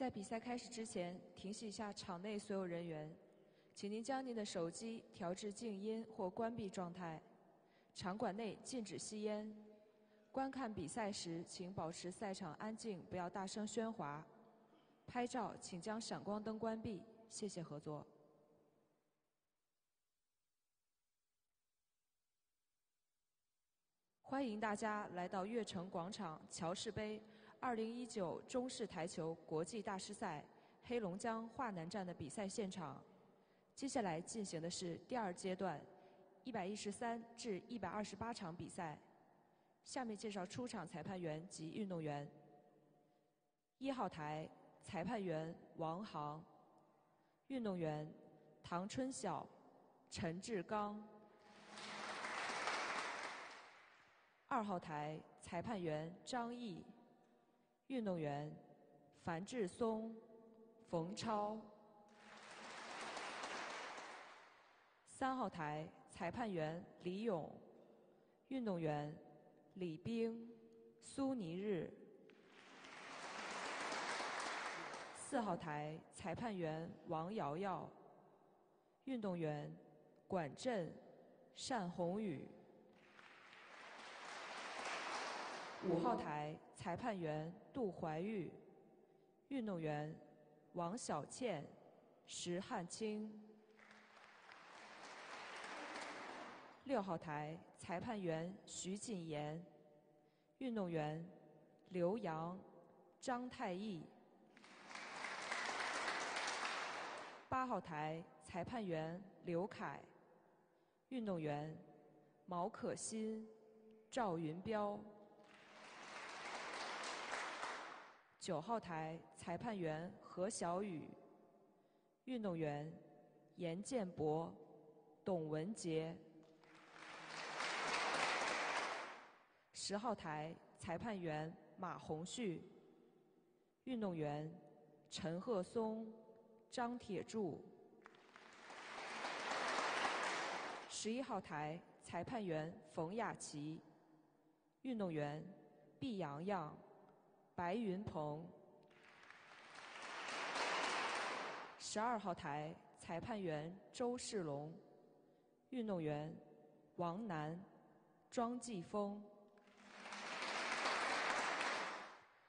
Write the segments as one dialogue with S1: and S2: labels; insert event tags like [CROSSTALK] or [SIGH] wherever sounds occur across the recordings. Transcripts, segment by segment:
S1: 在比赛开始之前，提醒一下场内所有人员，请您将您的手机调至静音或关闭状态。场馆内禁止吸烟。观看比赛时，请保持赛场安静，不要大声喧哗。拍照请将闪光灯关闭，谢谢合作。欢迎大家来到悦城广场乔氏杯2019中式台球国际大师赛黑龙江华南站的比赛现场。接下来进行的是第二阶段113至128场比赛。下面介绍出场裁判员及运动员。一号台裁判员王航，运动员唐春晓、陈志刚。二号台裁判员张毅，运动员樊志松、冯超。三号台裁判员李勇，运动员李冰、苏尼日。四号台裁判员王瑶瑶，运动员管振、单宏宇。五号台裁判员杜怀玉，运动员王小倩、石汉清。六号台裁判员徐锦言，运动员刘洋、张太义。八号台裁判员刘凯，运动员毛可欣、赵云彪。九号台裁判员何小雨，运动员严建博、董文杰。十号台裁判员马红旭，运动员陈鹤松、张铁柱。十一号台裁判员冯雅琪，运动员毕洋洋。白云鹏，十二号台裁判员周世龙，运动员王楠、庄继峰，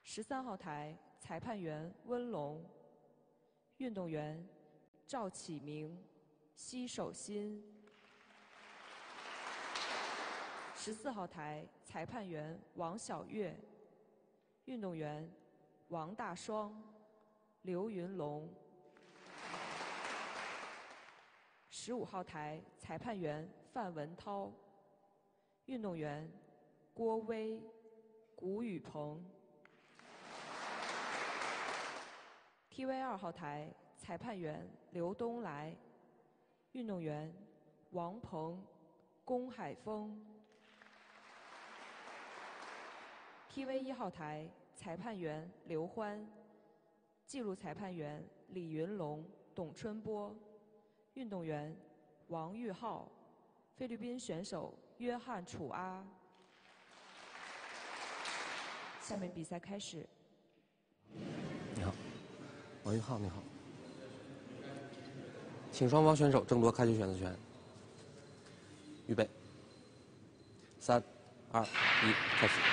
S1: 十三号台裁判员温龙，运动员赵启明、奚守新，十四号台裁判员王小月。运动员王大双、刘云龙，十五号台裁判员范文涛，运动员郭威、谷雨鹏，TV 二号台裁判员刘东来，运动员王鹏、龚海峰。TV 一号台裁判员刘欢，记录裁判员李云龙、董春波，运动员王玉浩，菲律宾选手约翰楚阿。下面比赛开始。
S2: 你好，王玉浩，你好，请双方选手争夺开局选择权。预备，三、二、一，开始。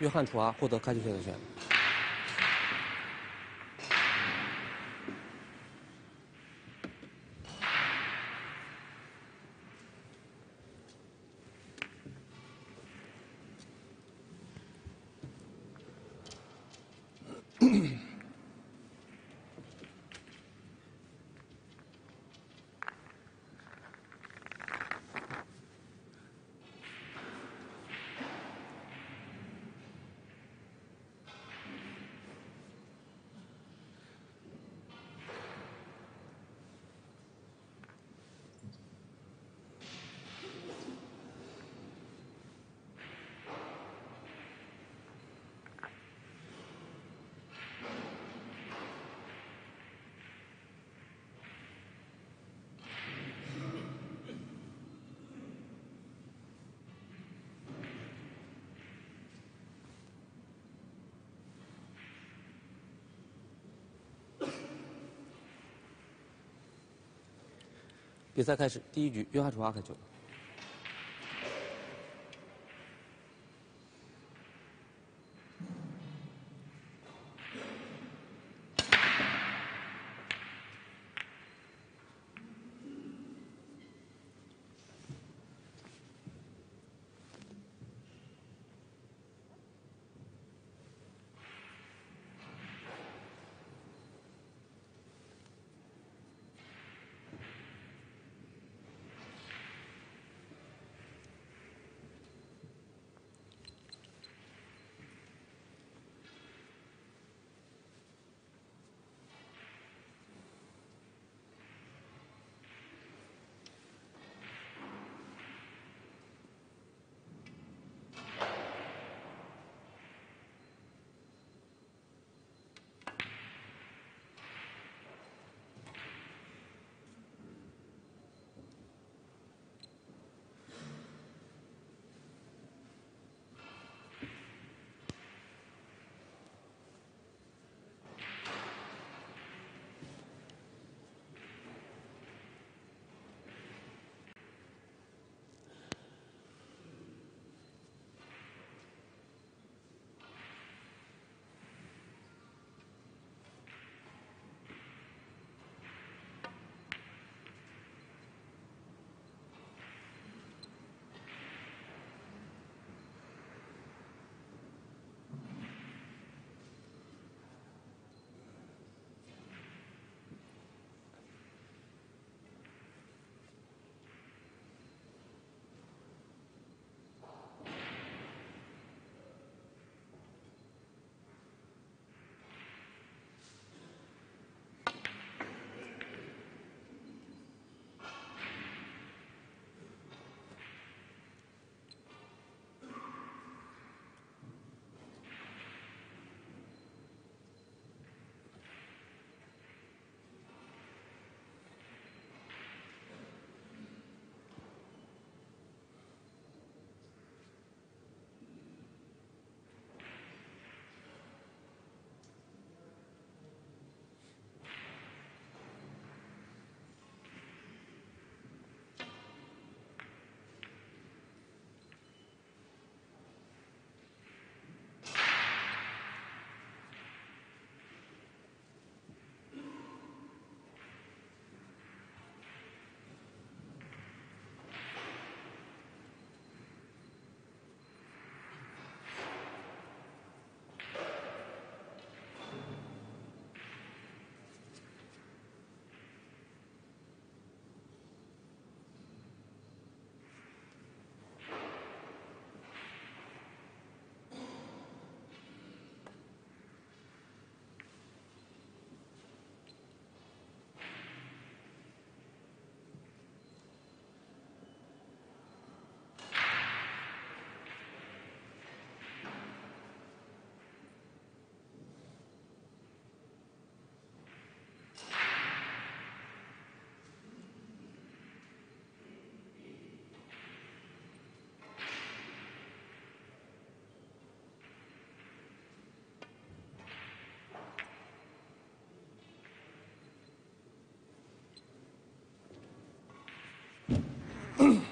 S2: 约翰·楚阿获得开球选择权。比赛开始，第一局约翰楚阿开球。Mm-hmm. [CLEARS THROAT]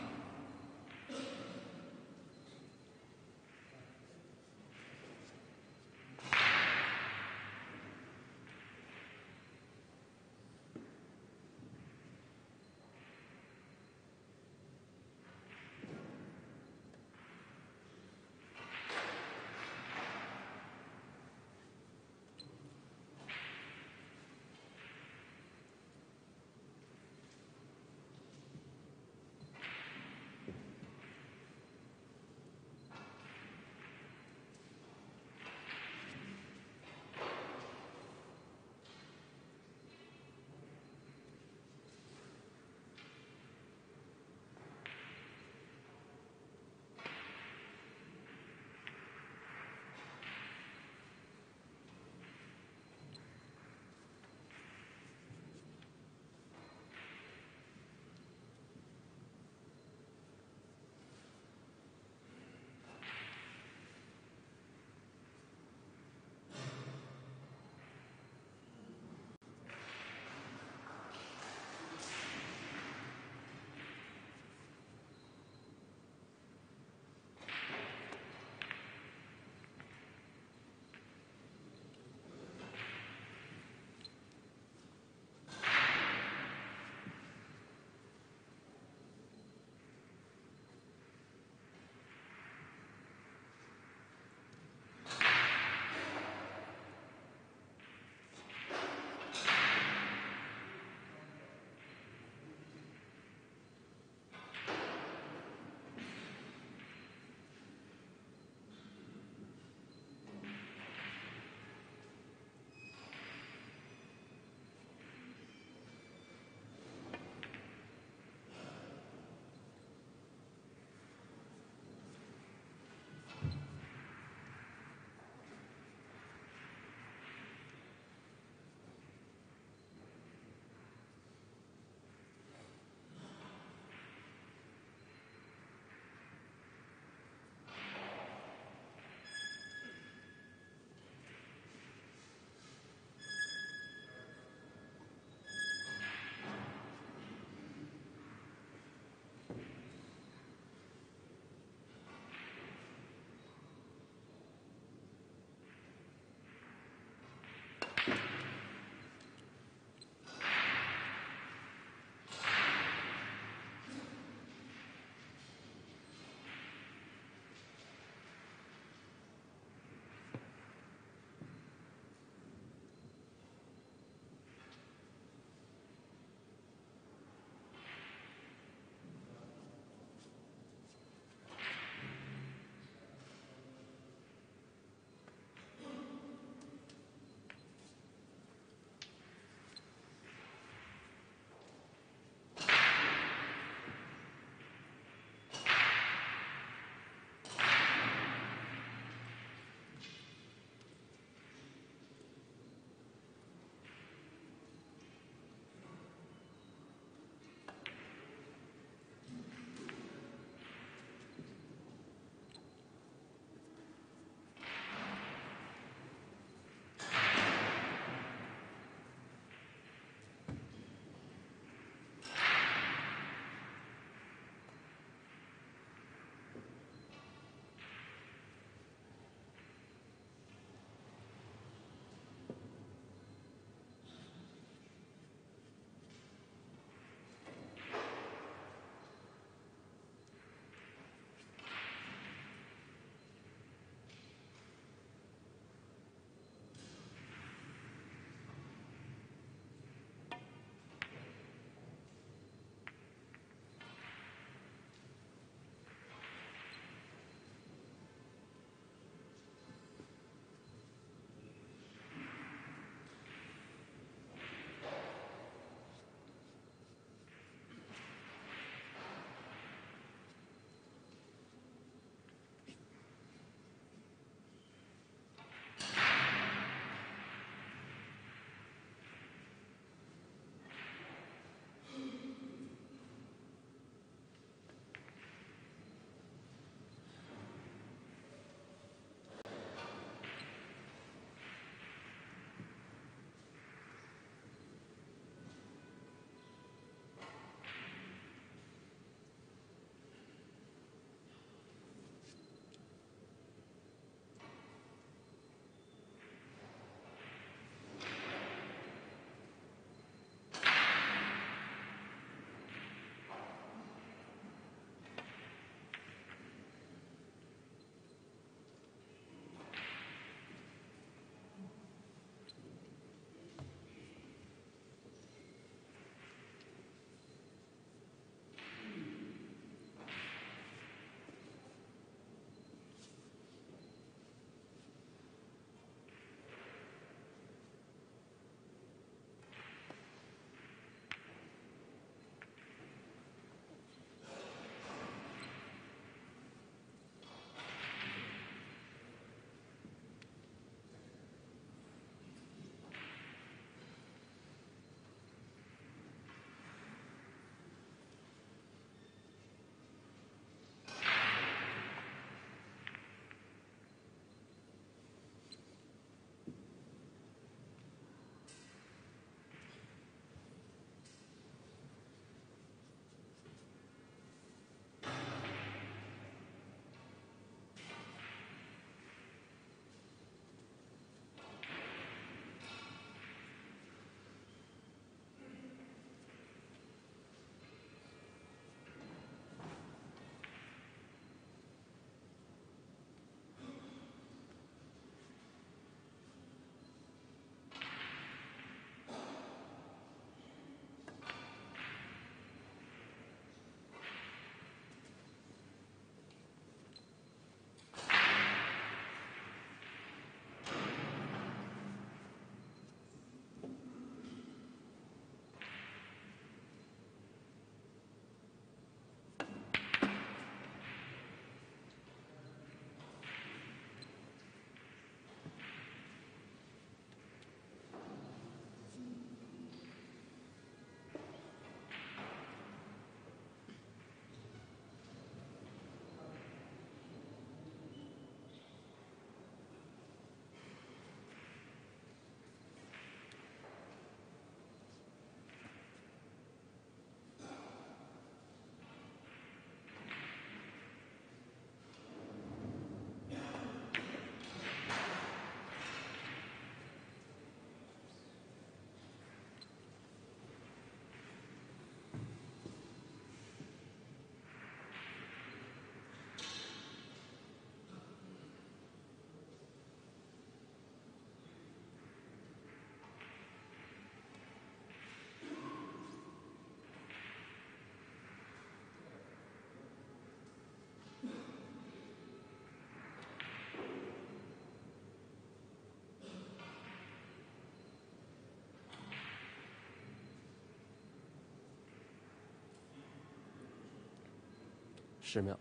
S2: 寺庙。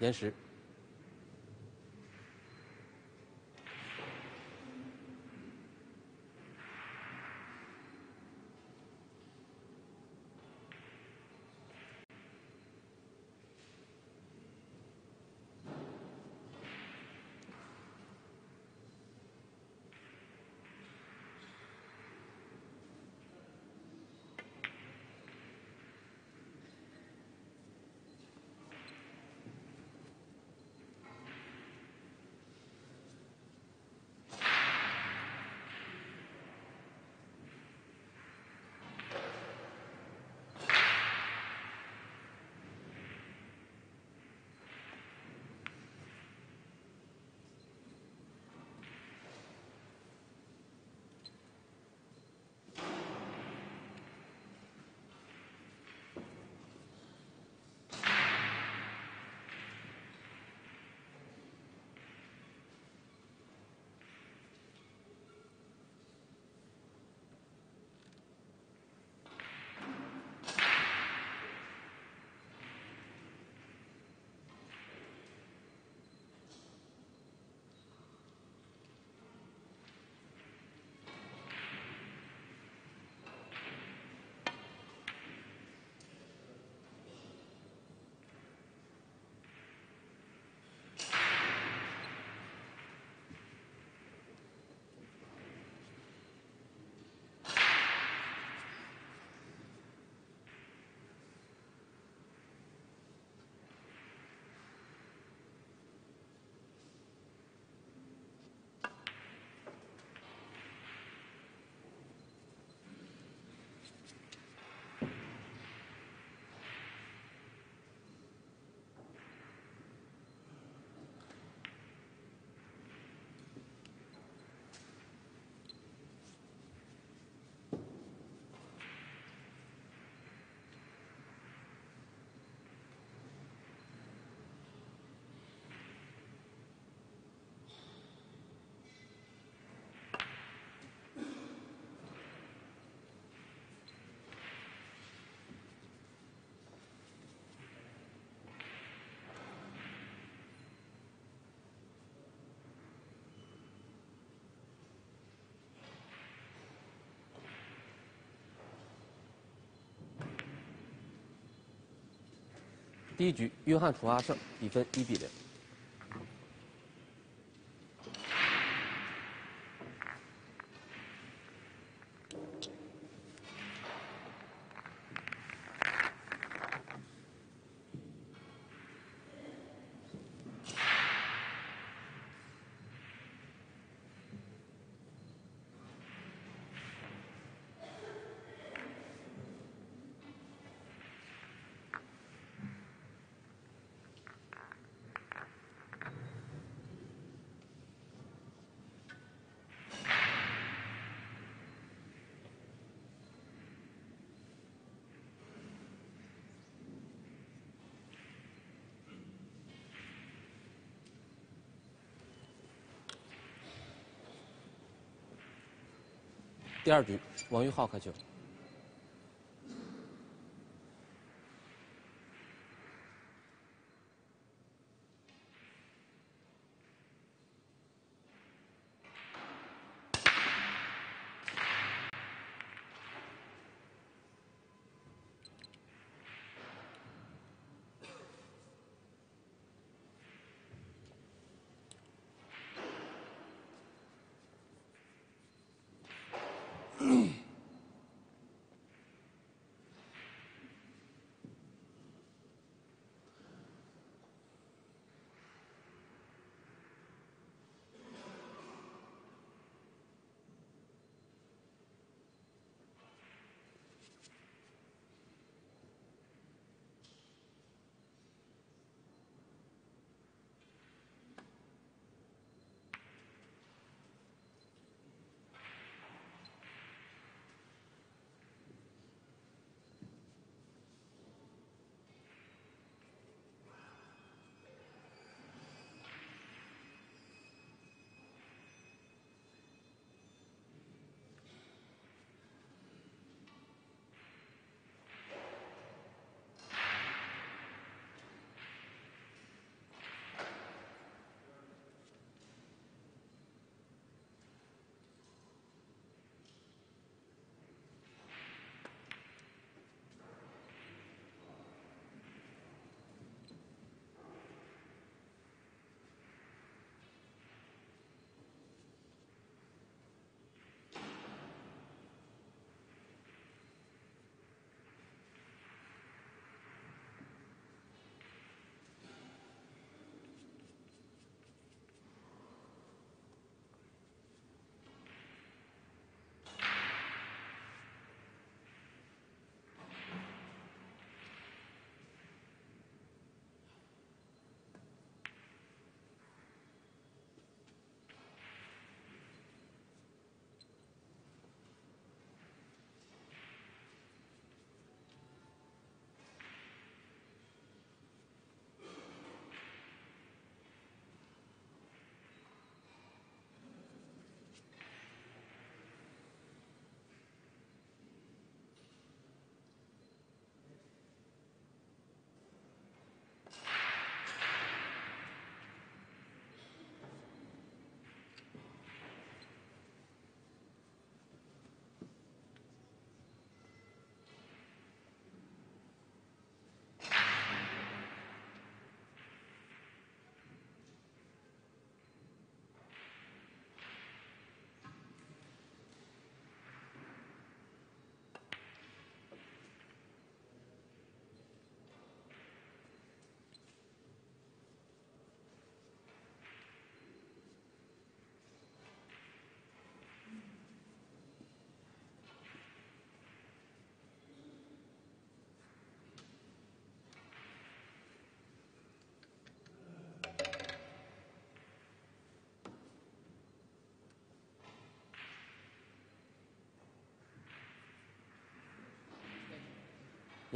S2: 岩石第一局，约翰楚阿胜，比分一比零。第二局，王玉浩开球。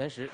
S2: 前十。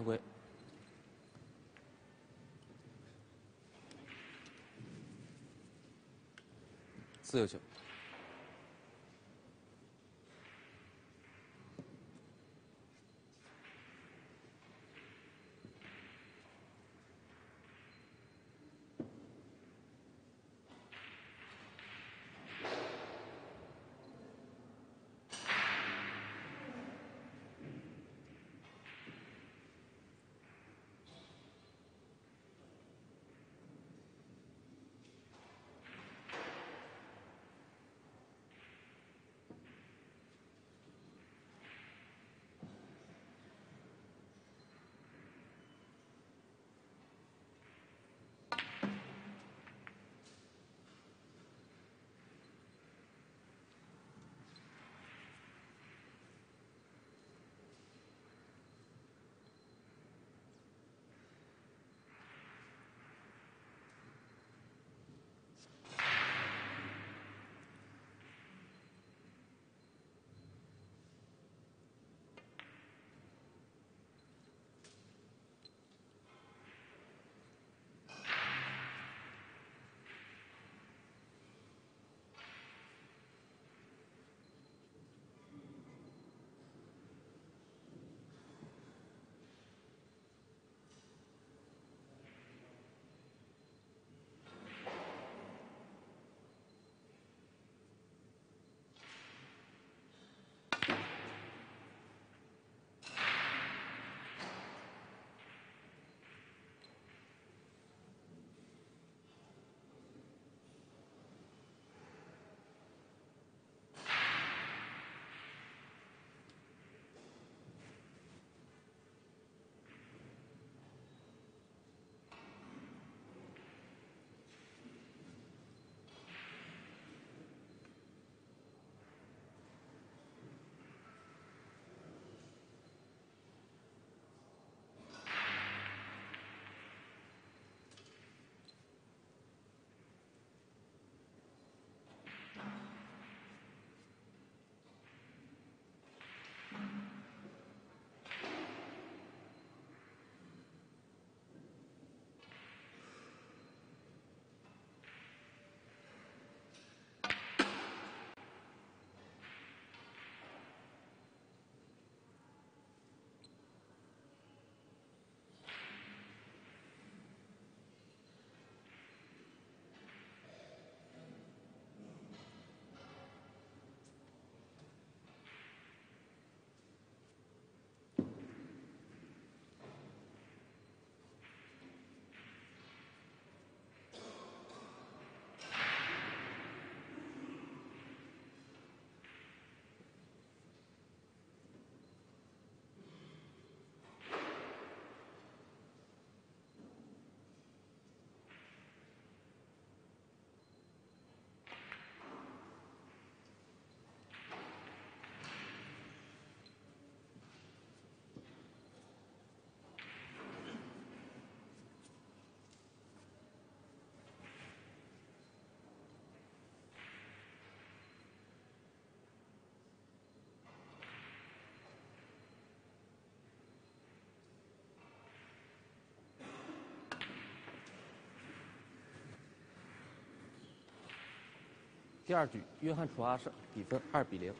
S2: 犯规。自由球。第二局，约翰·楚阿胜，比分二比零。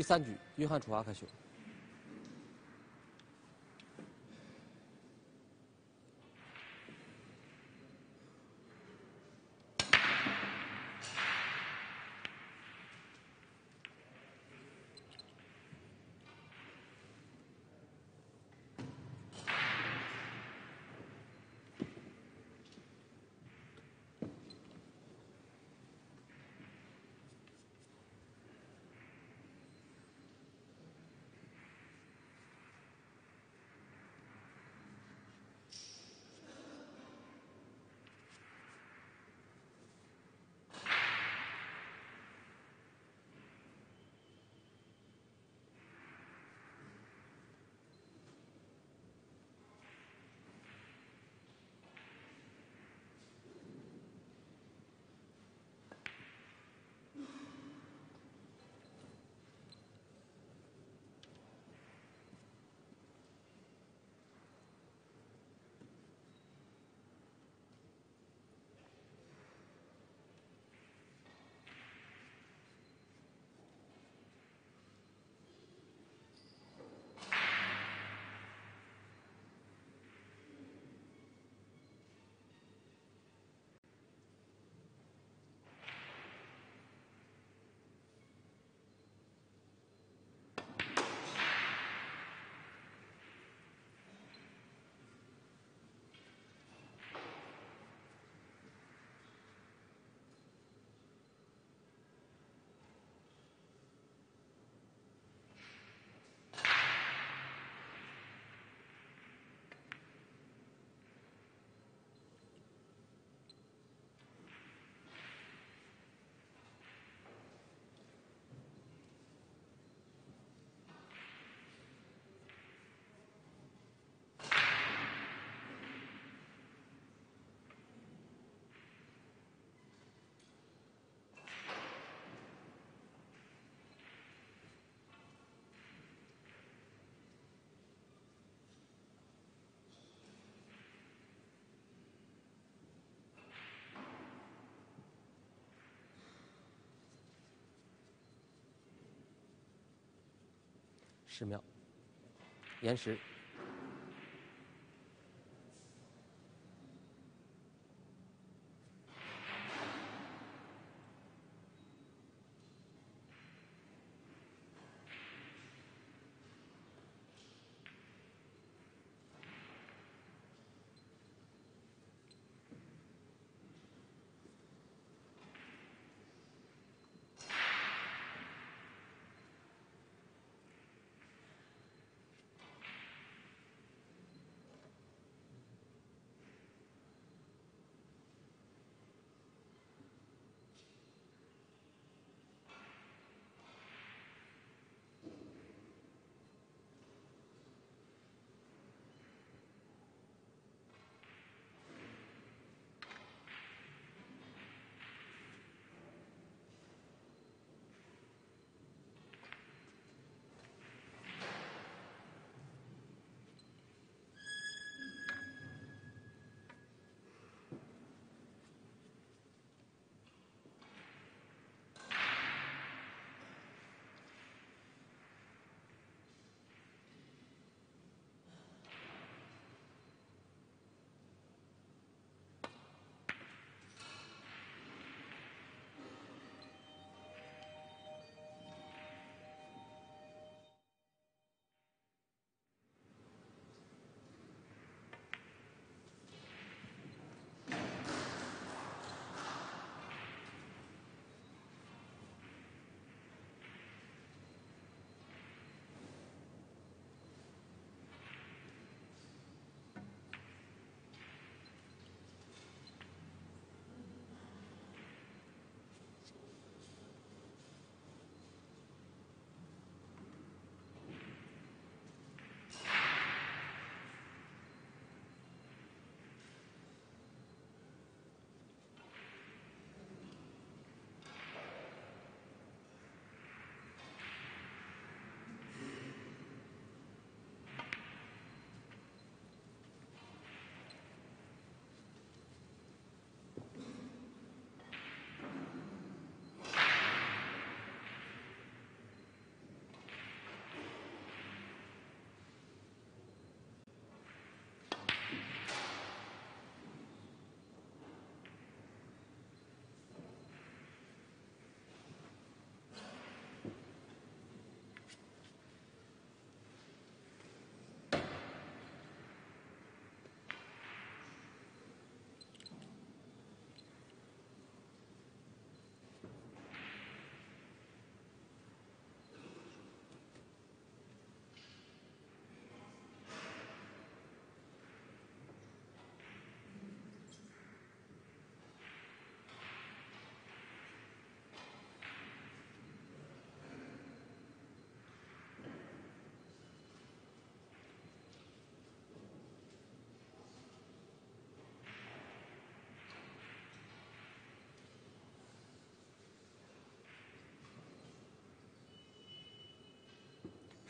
S2: 第三局，约翰·楚阿开球。十秒，延时。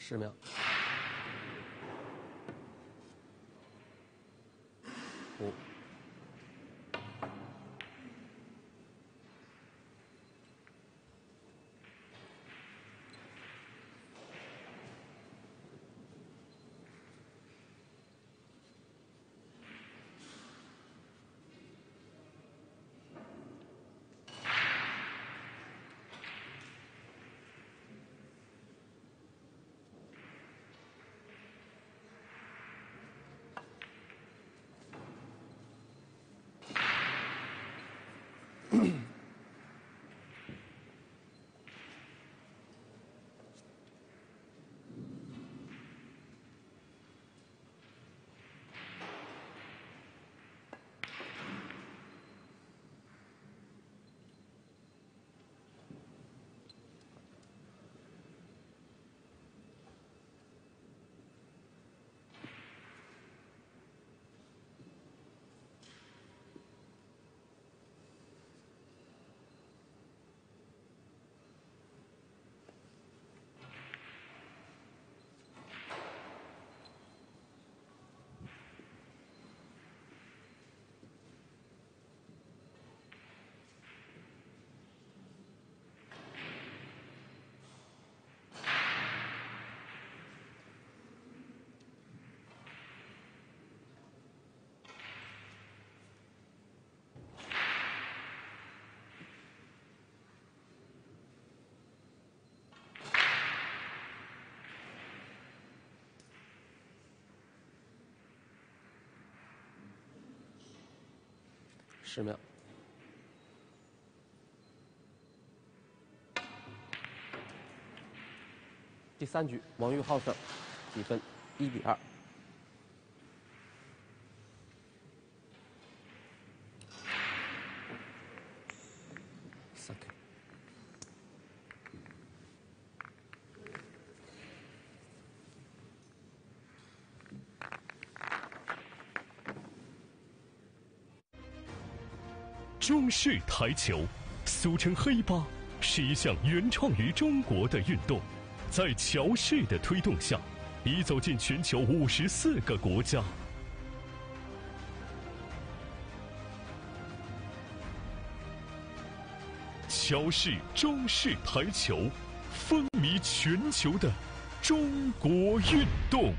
S2: 十秒。五。十秒。第三局，王玉浩胜，比分一比二。
S3: 中式台球，俗称黑八，是一项原创于中国的运动，在乔氏的推动下，已走进全球五十四个国家。乔氏中式台球，风靡全球的中国运动。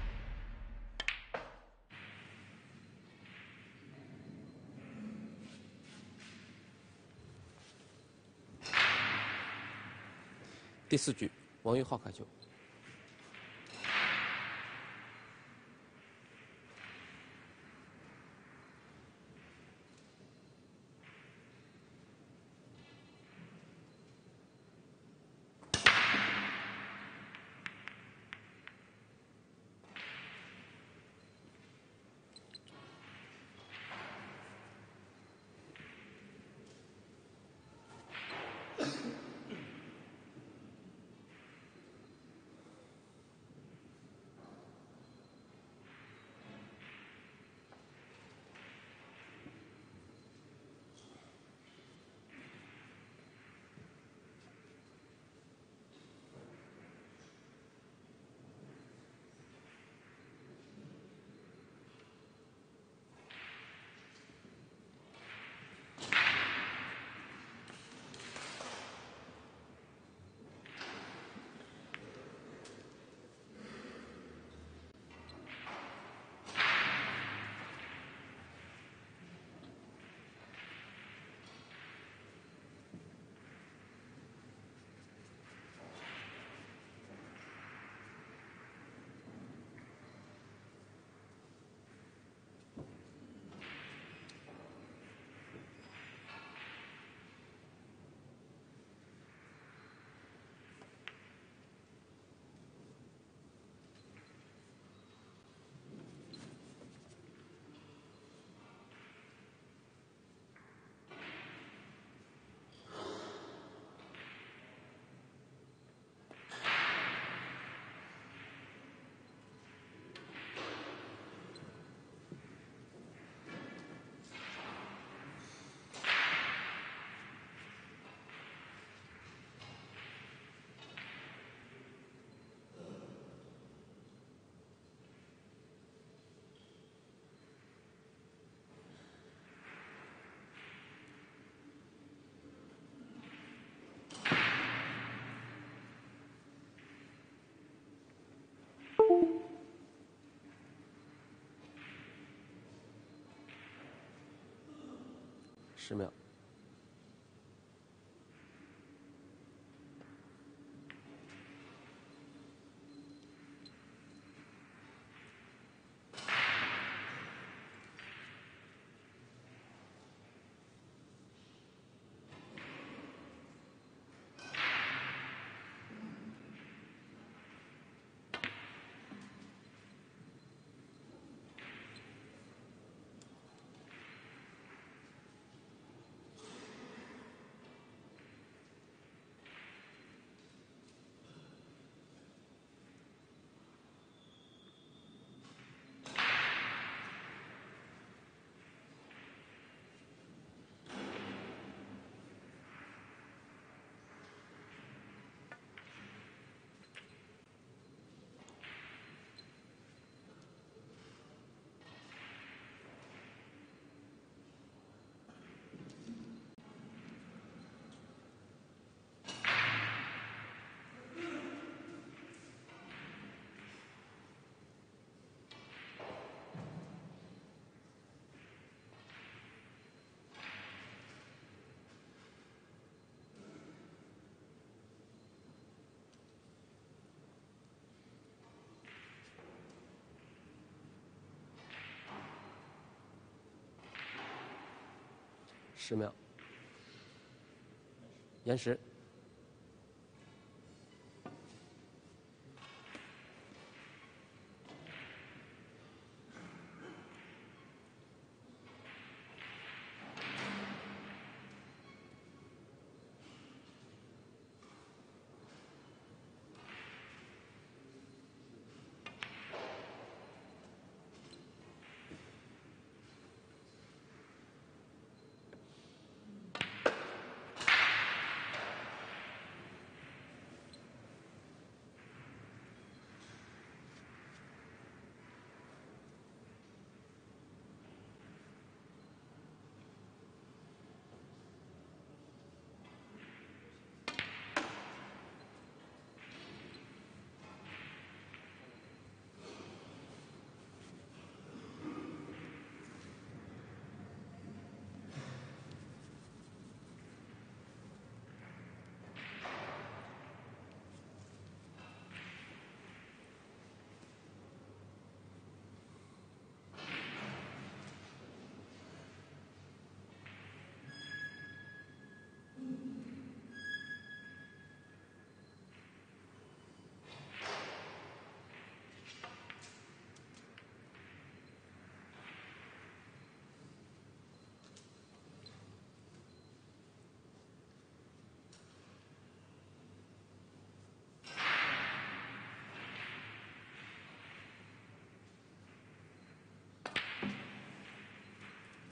S2: 第四局，王玉浩开球。十秒。十秒，延时。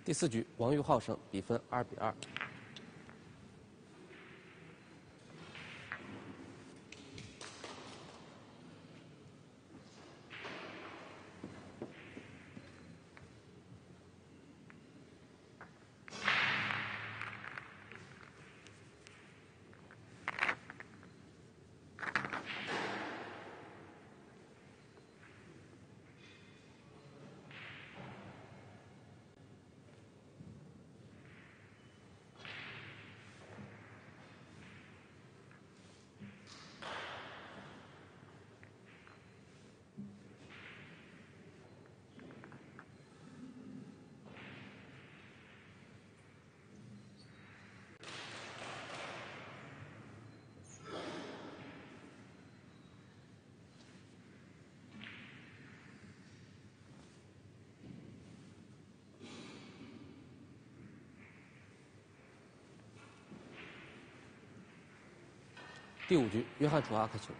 S2: 第四局，王玉浩胜，比分二比二。第五局，约翰楚阿克球。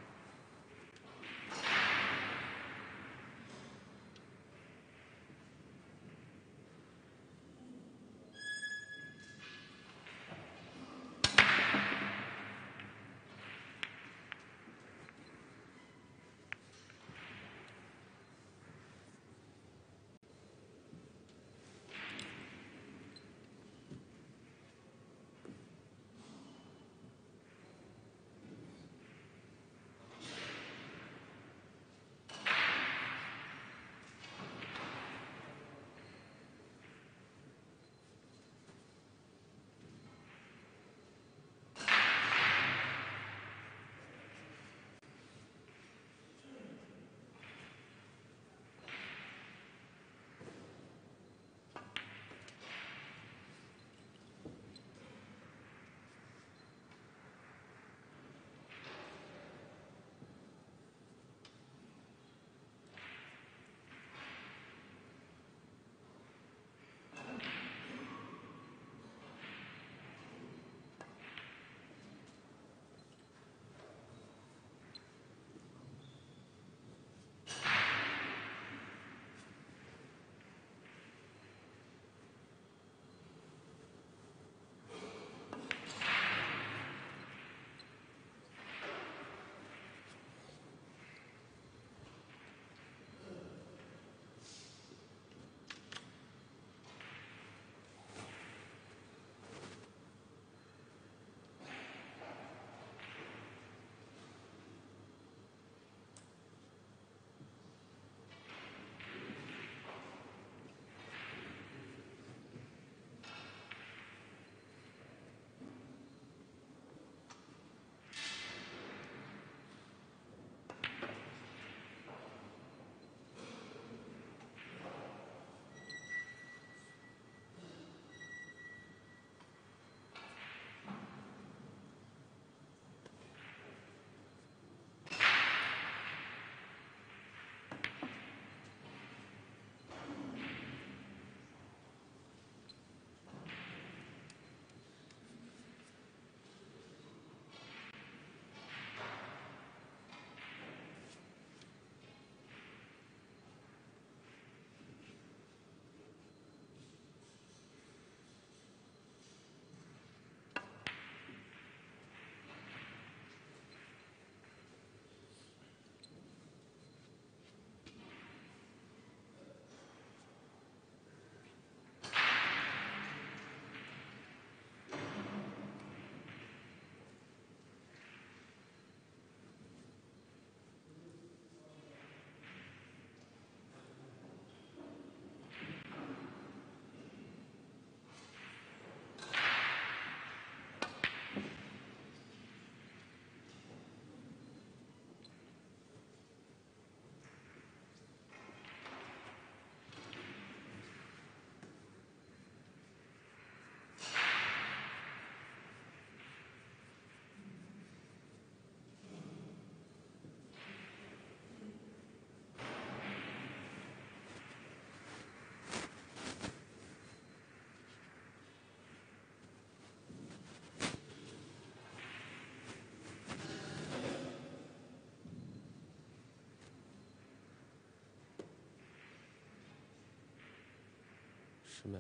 S2: 十秒。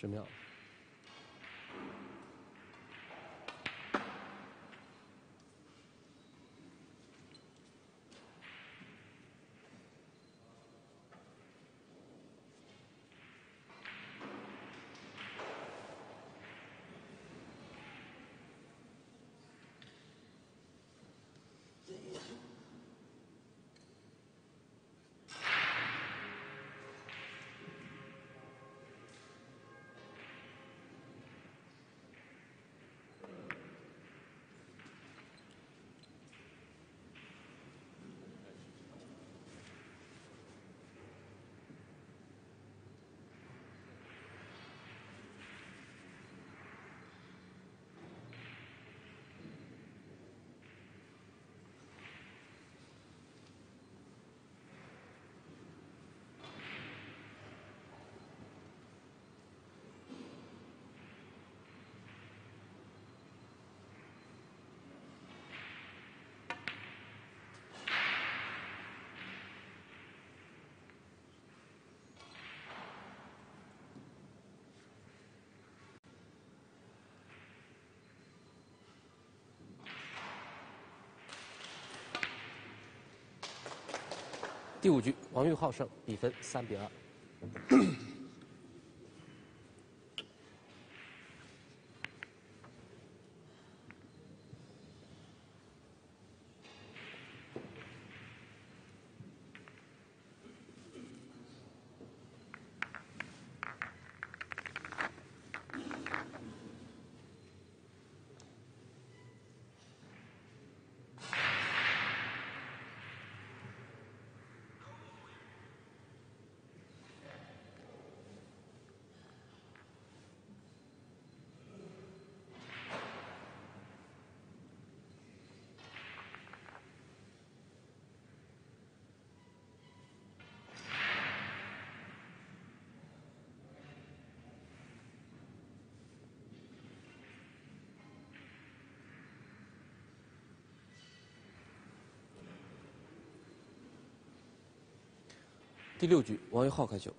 S2: 十秒。第五局，王玉浩胜，比分三比二。第六局，王玉浩开球。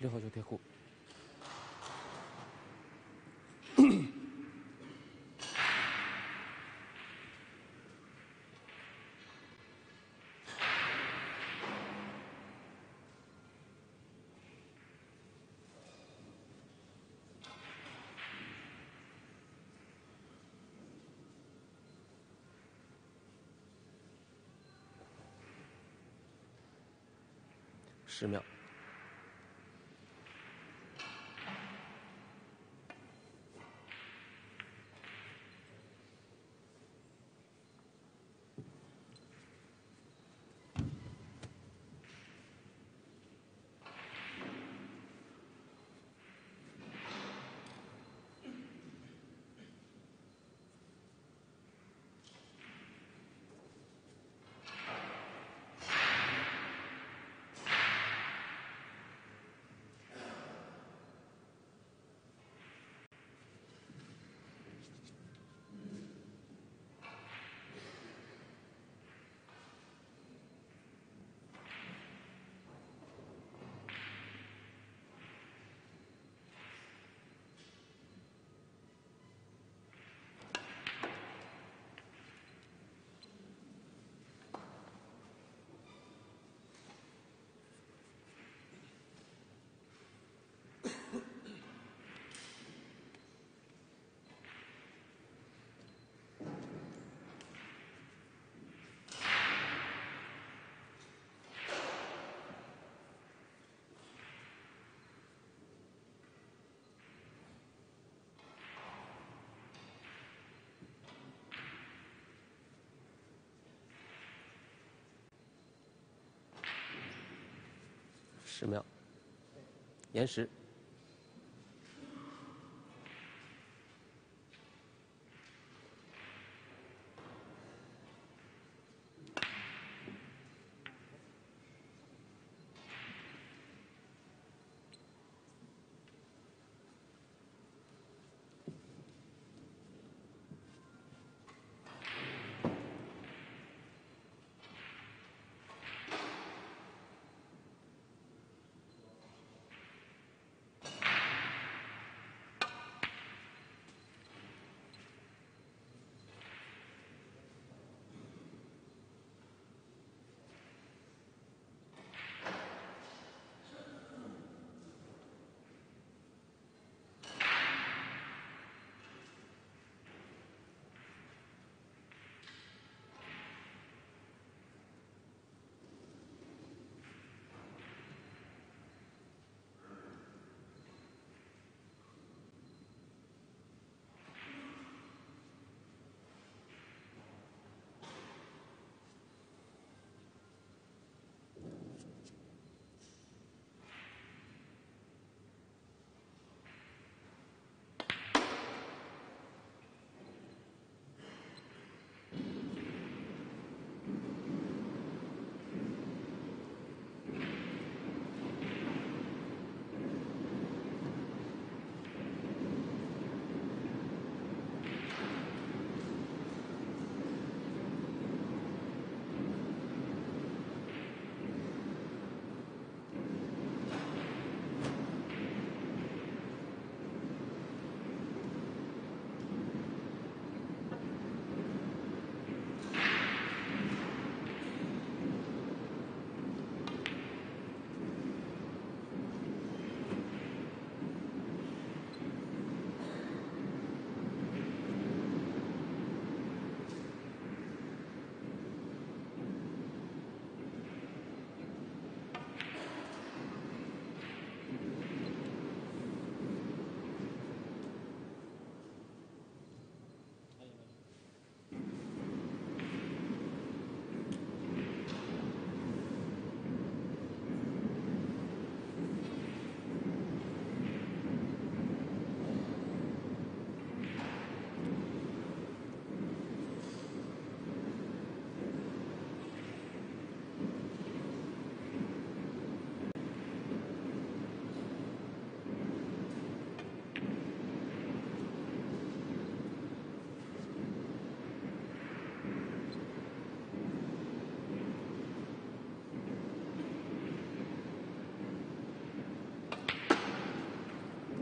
S2: 六号球贴护。十秒。十秒，延时。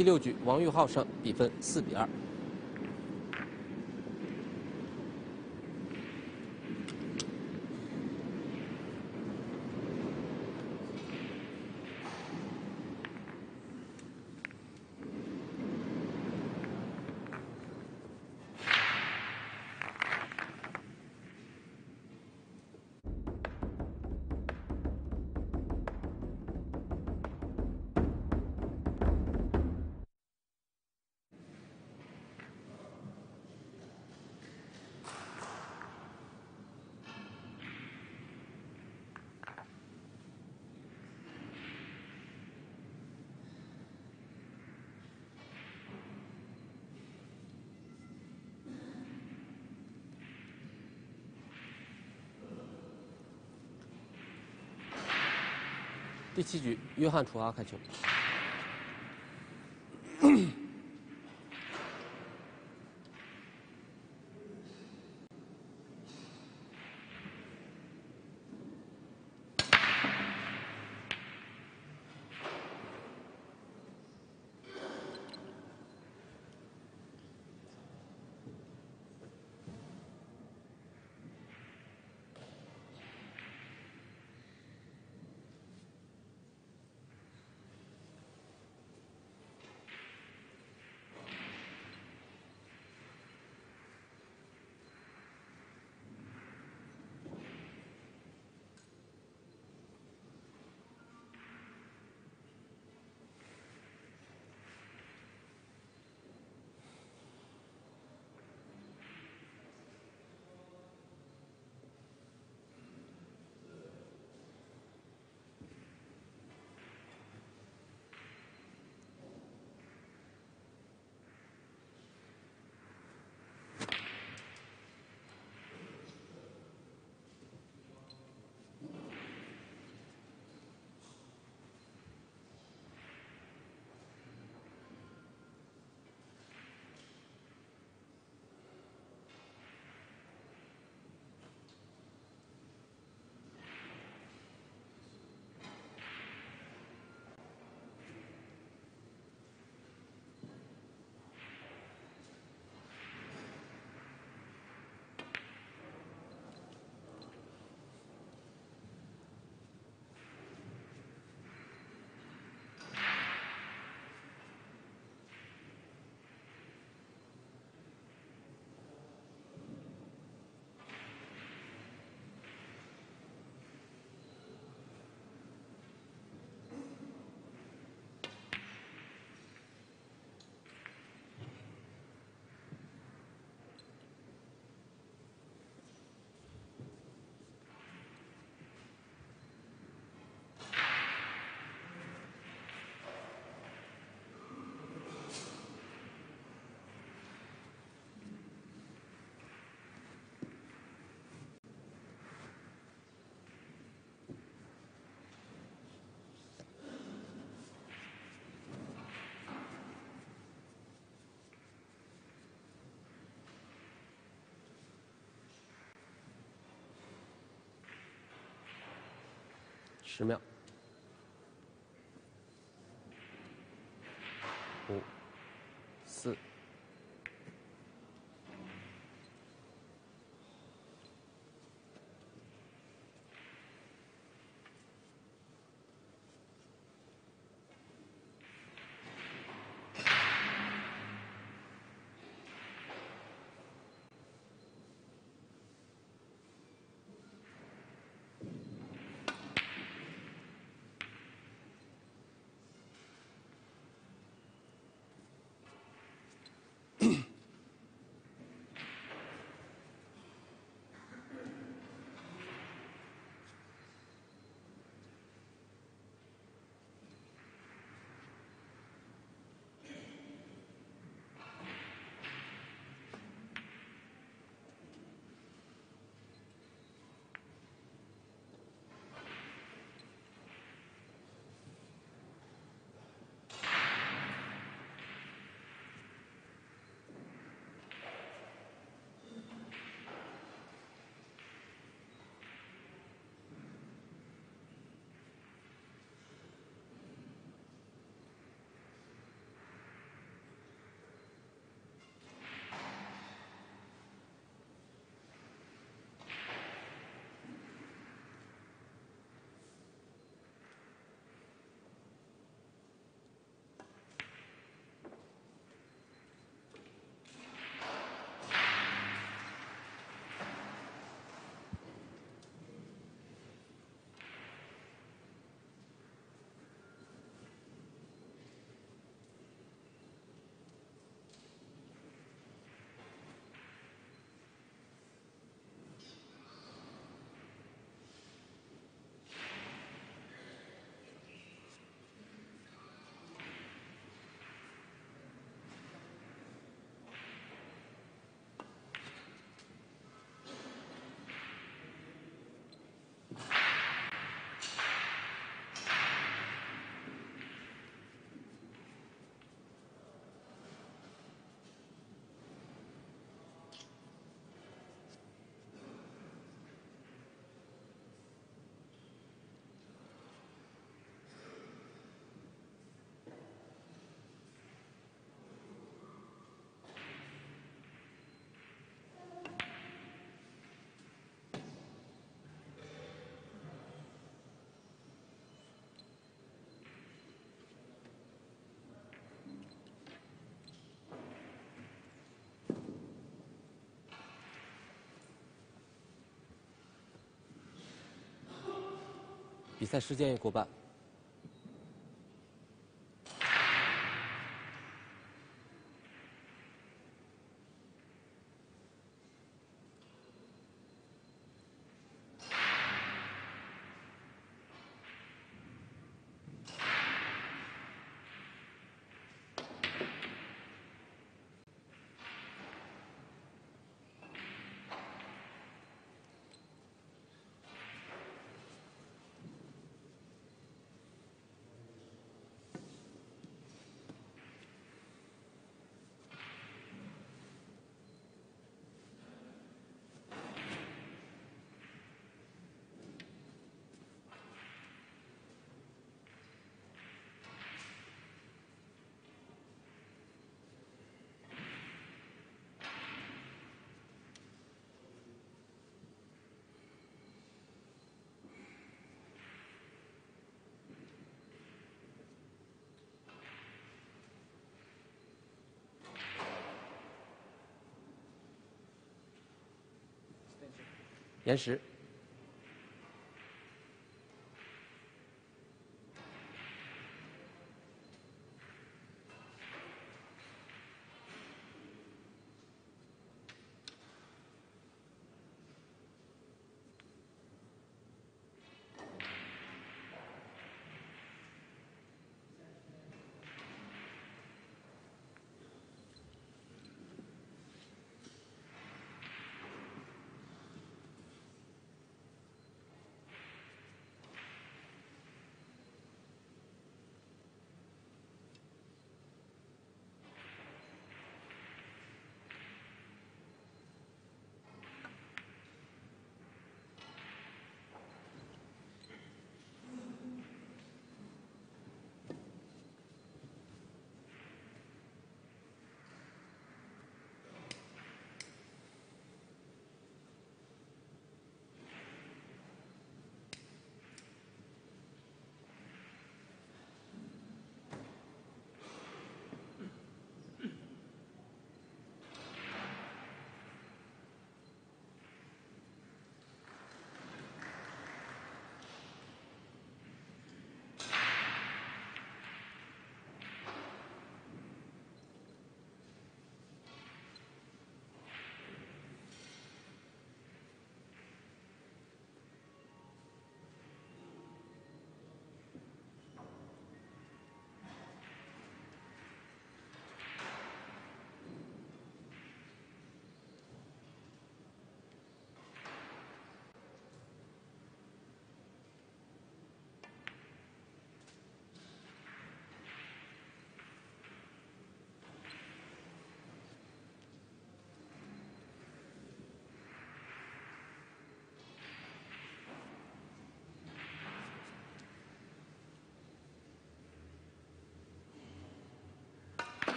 S2: 第六局，王玉浩胜，比分四比二。第七局，约翰·楚阿开球。十秒，五、比赛时间也过半。岩石。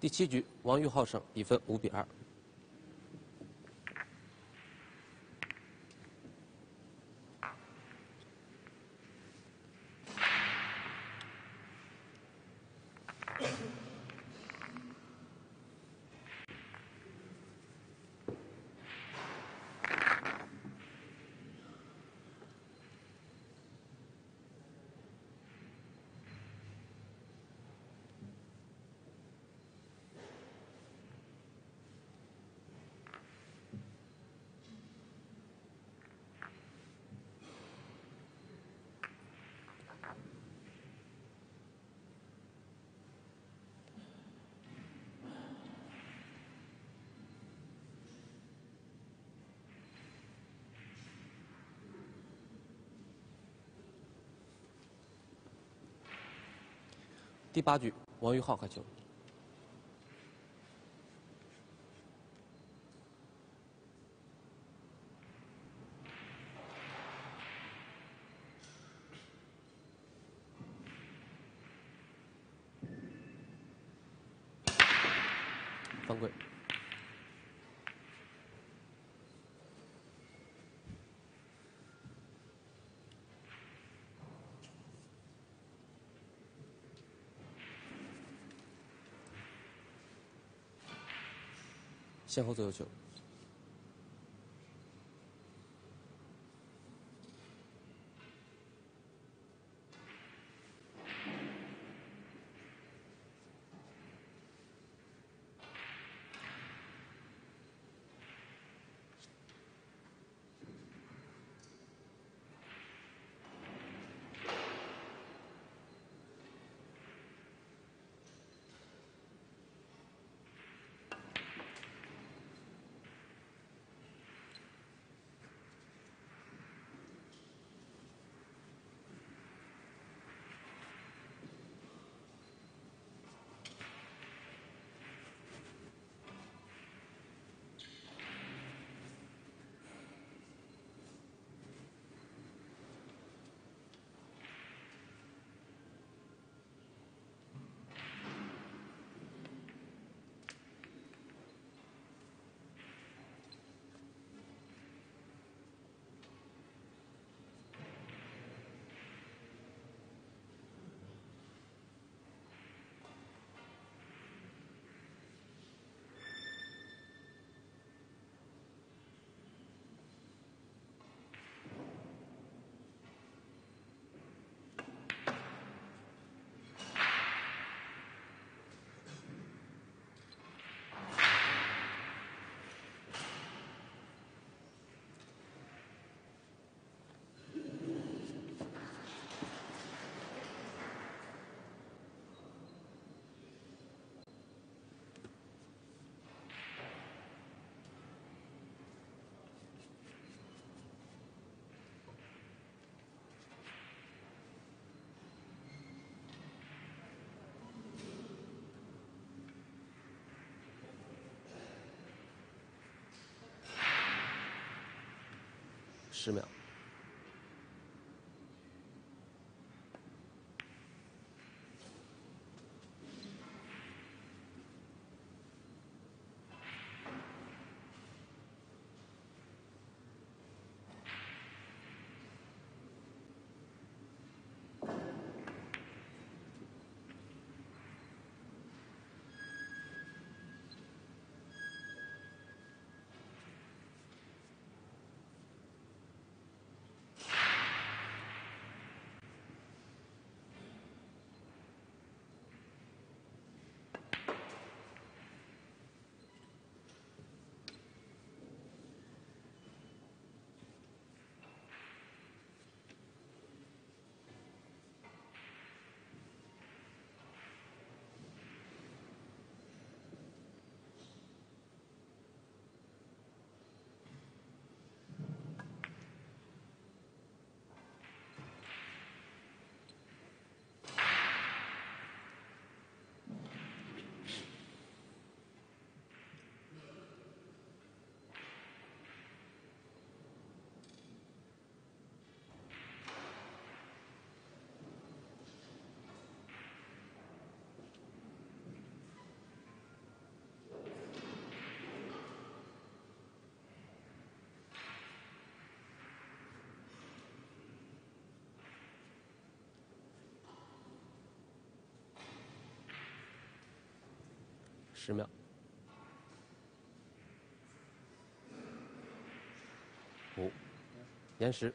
S2: 第七局，王玉浩胜，比分五比二。第八局，王玉浩开球。犯规。先后左右球。十秒。十秒，五，延时。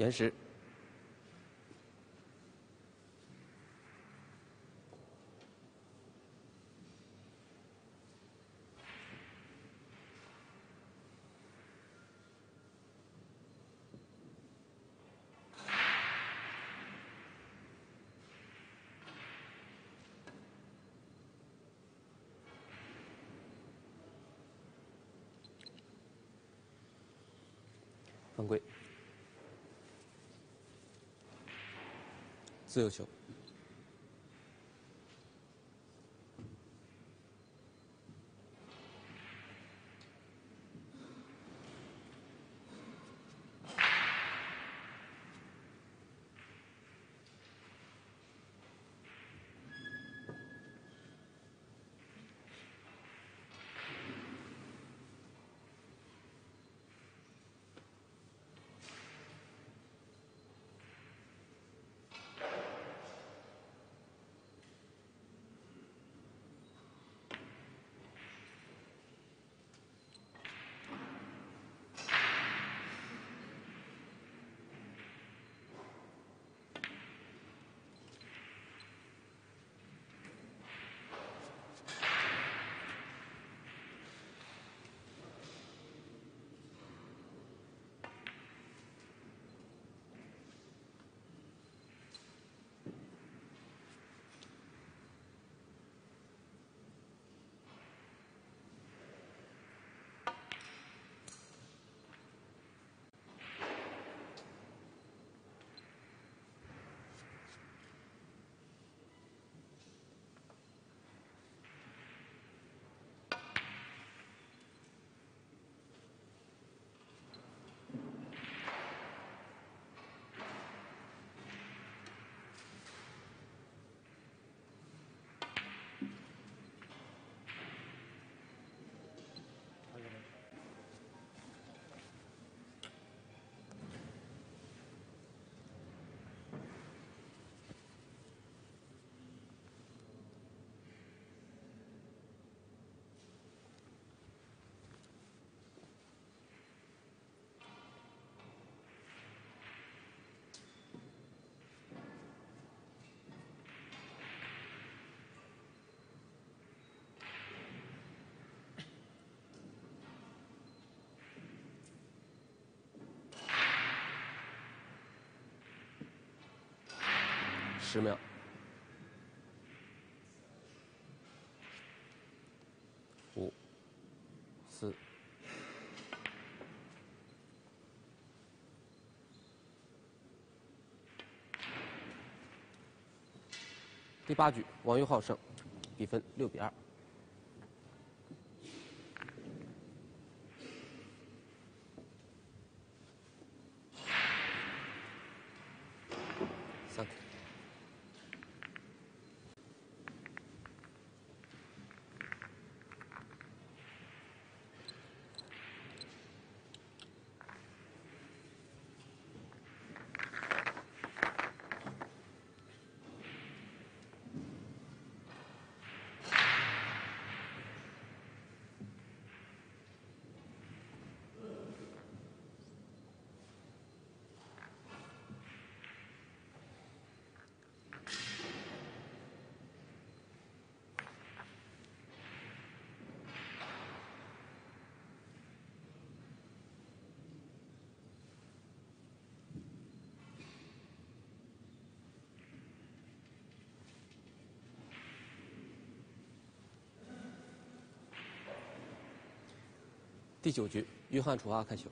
S2: 延时。犯规，自由球。十秒，五、四、第八局，王昱浩胜，比分六比二。三。第九局，约翰·楚阿开球。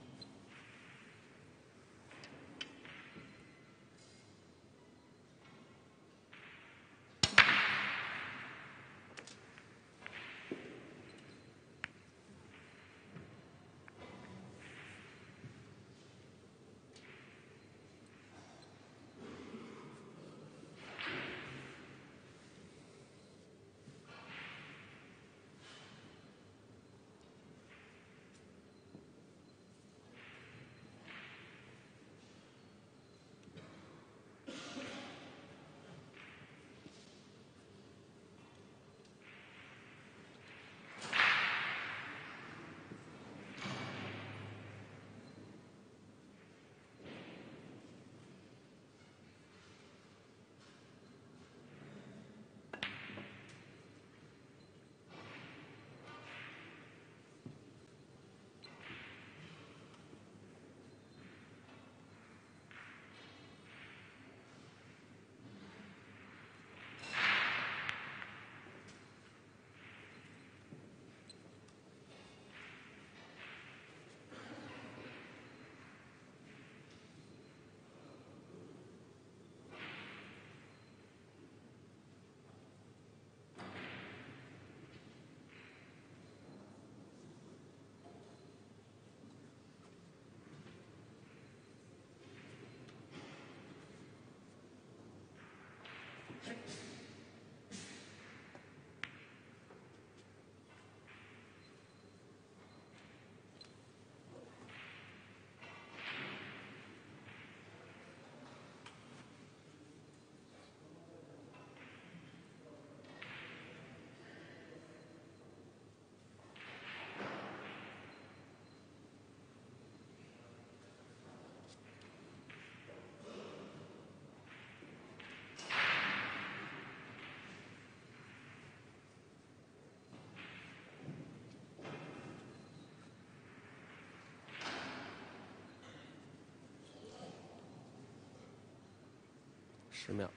S2: 十秒。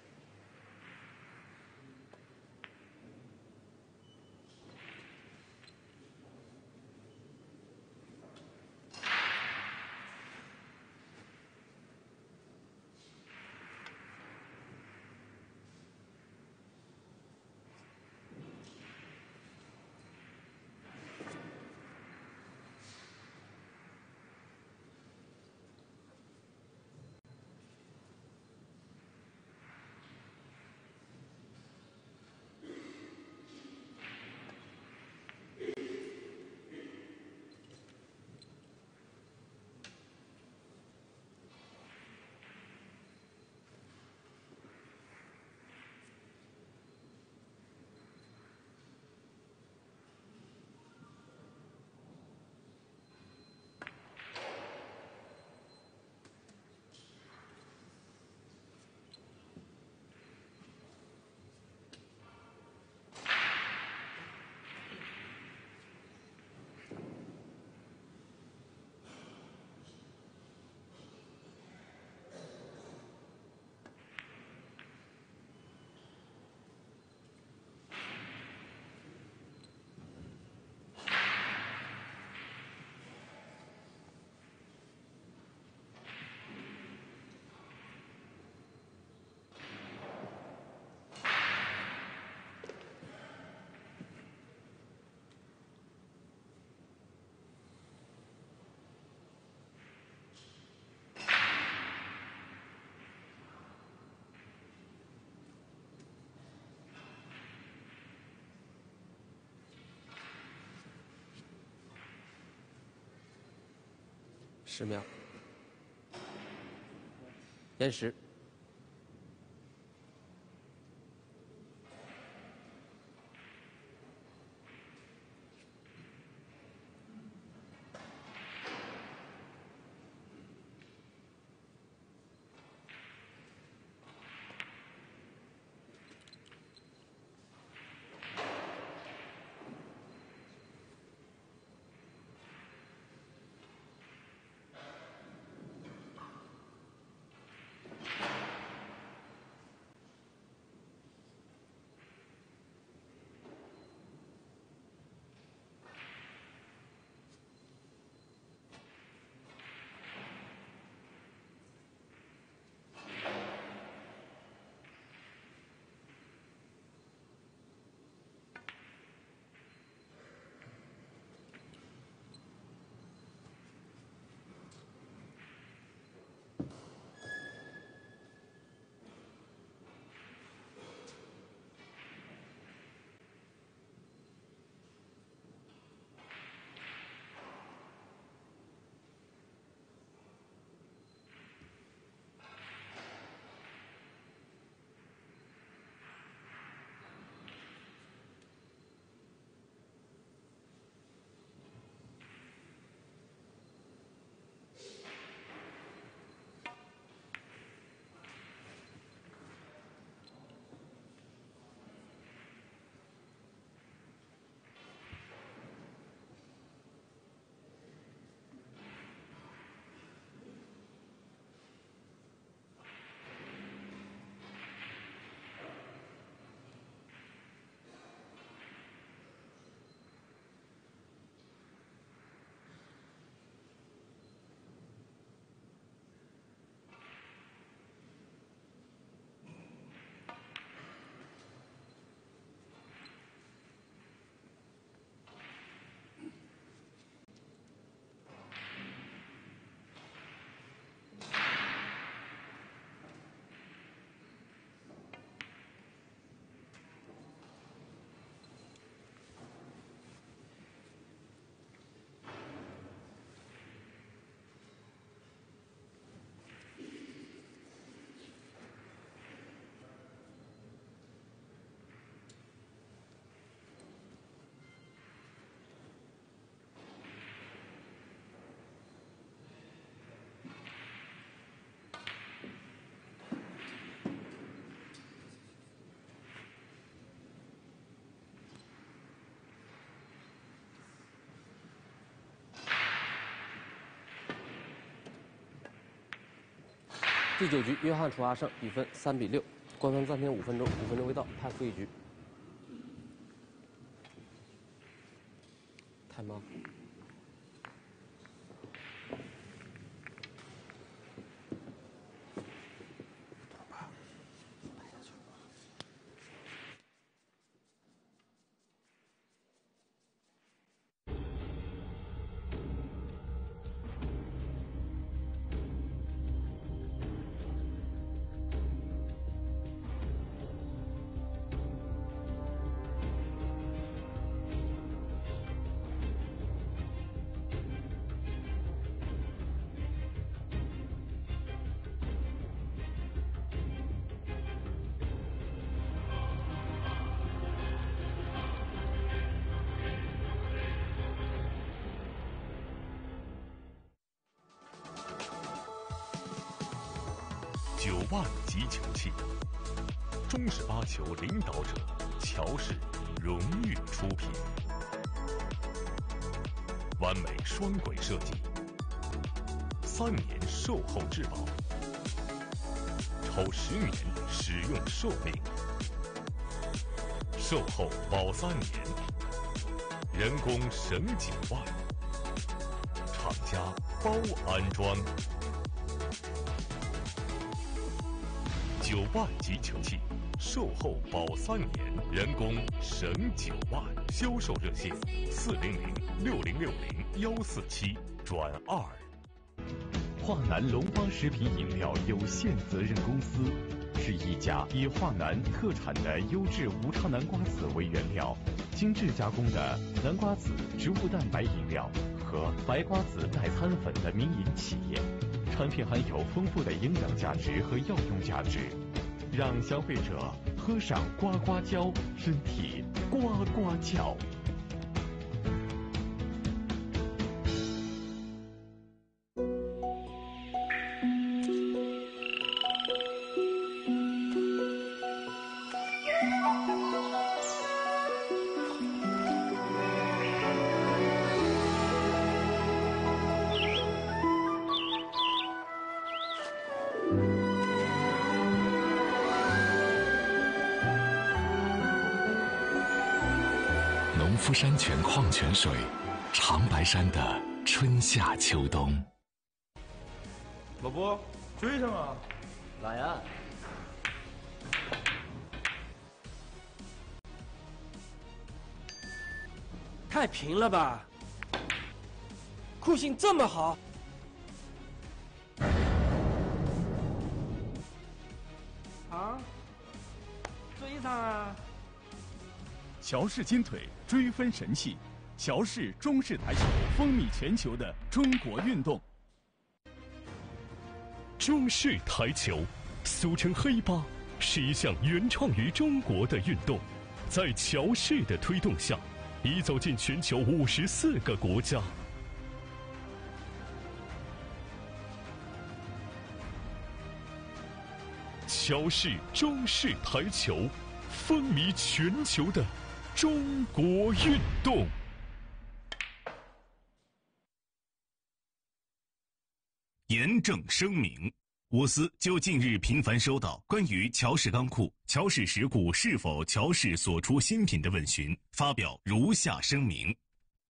S2: 十秒，延时。第九局，约翰楚阿胜，比分三比六。官方暂停五分钟，五分钟未到，判负一局。
S3: 中式八球领导者乔氏荣誉出品，完美双轨设计，三年售后质保，超十年使用寿命，售后保三年，人工省九万，厂家包安装。万级球器，售后保三年，人工省九万。销售热线：四零零六零六零幺四七转二。
S4: 华南龙蛙食品饮料有限责任公司是一家以华南特产的优质无差南瓜子为原料，精致加工的南瓜子植物蛋白饮料和白瓜子代餐粉的民营企业。产品含有丰富的营养价值和药用价值，让消费者喝上呱呱胶，身体呱呱叫。
S5: 泉水，长白山的春夏秋冬。
S6: 老婆，追上啊！
S2: 来呀！
S7: 太平了吧？酷性这么好？啊？追上啊！
S8: 乔氏金腿追分神器，乔氏中式台球风靡全球的中国运动。
S3: 中式台球，俗称黑八，是一项原创于中国的运动，在乔氏的推动下，已走进全球五十四个国家。乔氏中式台球，风靡全球的中国运动。
S9: 严正声明：我司就近日频繁收到关于乔氏钢库、乔氏石库是否乔氏所出新品的问询，发表如下声明：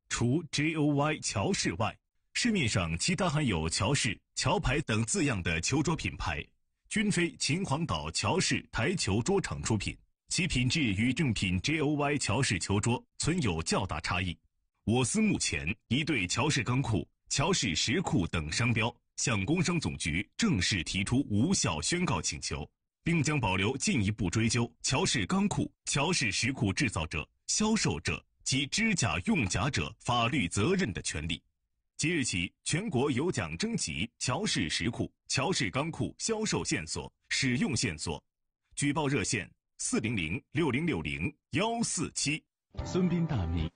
S9: 除 JOY 乔氏外，市面上其他含有乔氏、桥牌等字样的球桌品牌，均非秦皇岛乔氏台球桌厂出品，其品质与正品 JOY 乔氏球桌存有较大差异。我司目前已对乔氏钢库、乔氏石库等商标。向工商总局正式提出无效宣告请求，并将保留进一步追究乔氏钢库、乔氏石库制造者、销售者及支假用假者法律责任的权利。即日起，全国有奖征集乔氏石库、乔氏钢库销售线索、使用线索，举报热线：四零零六零六零幺四七。
S4: 孙斌大名。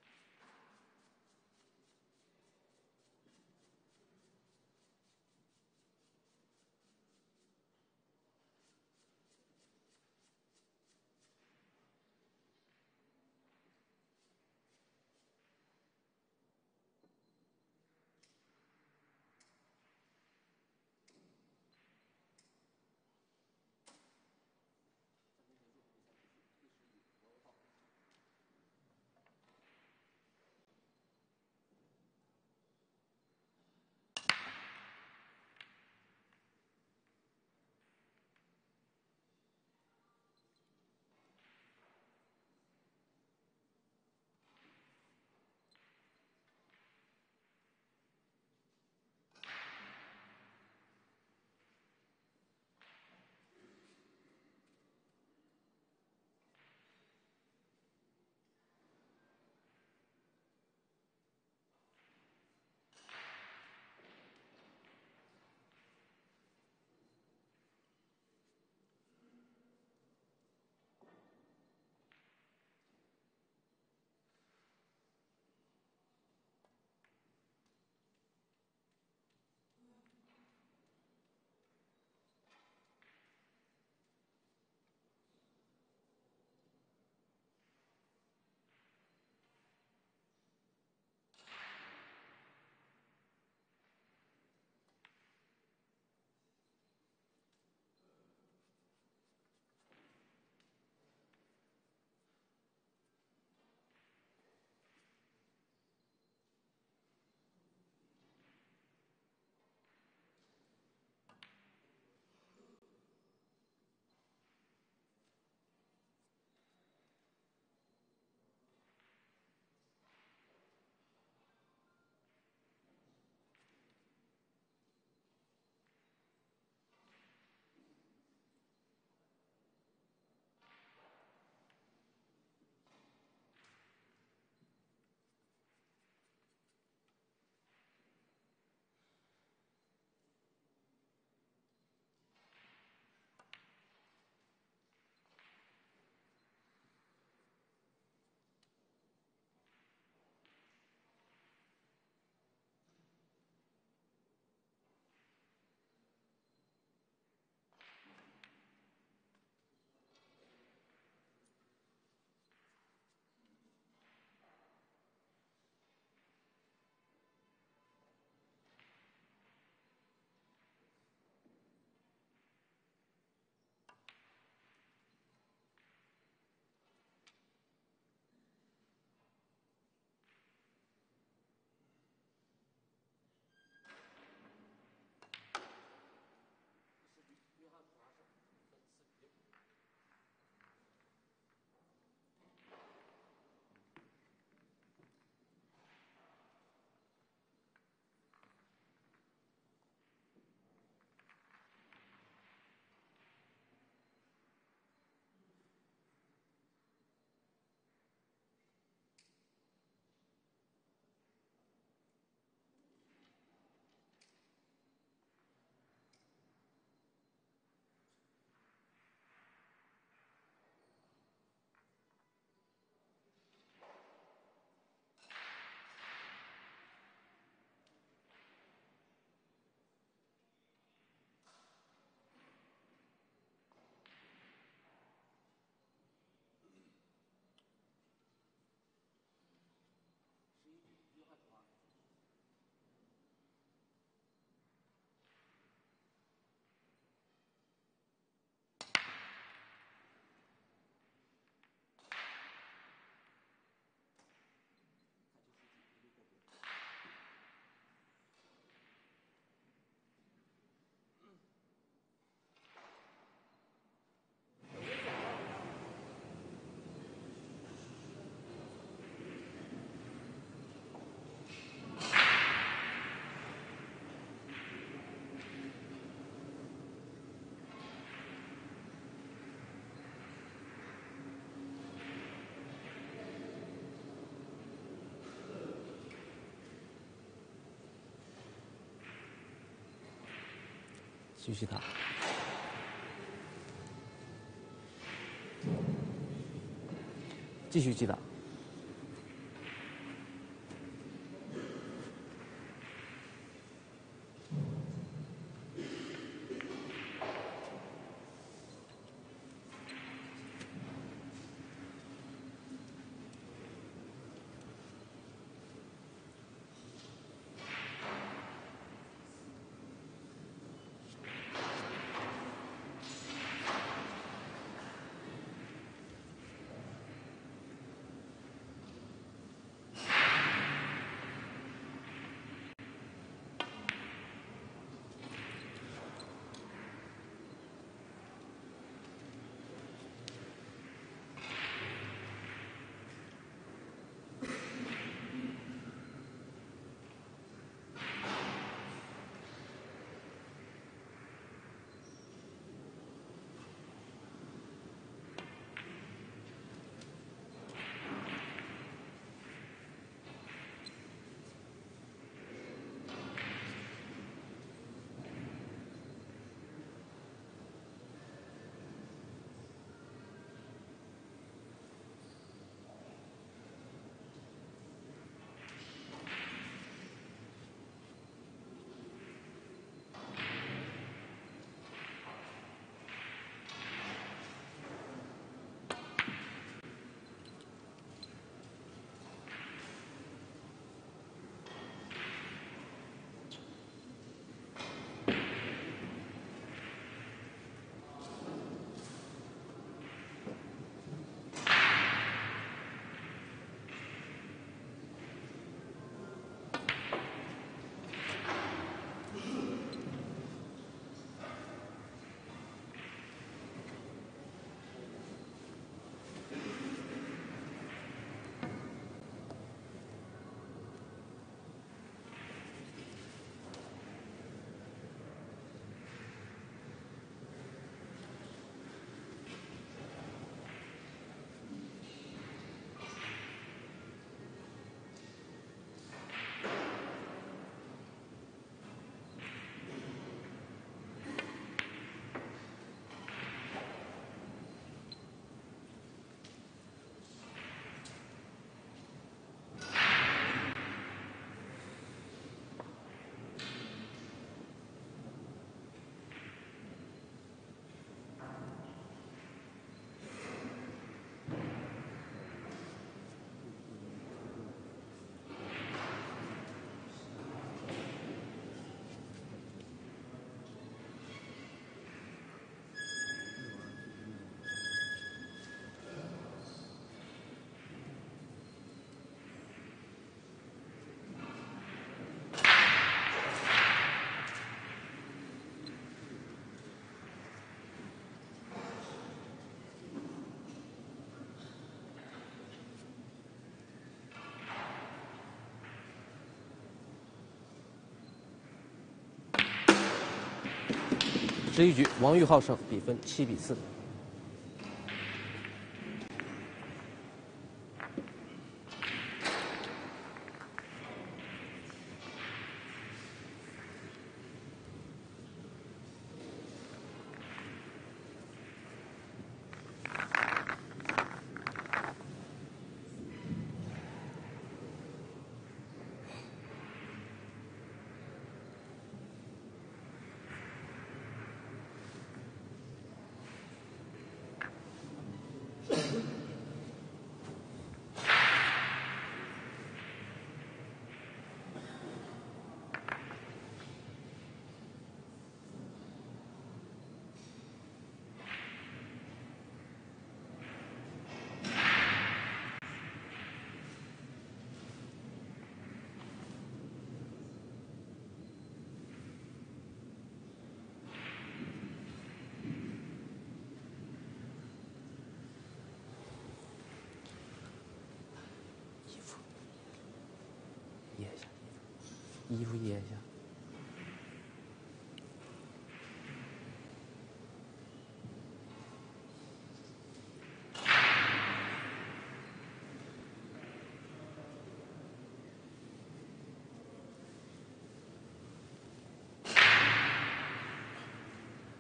S2: 继续打。继续击打。十一局，王玉浩胜，比分七比四。衣服掖一下。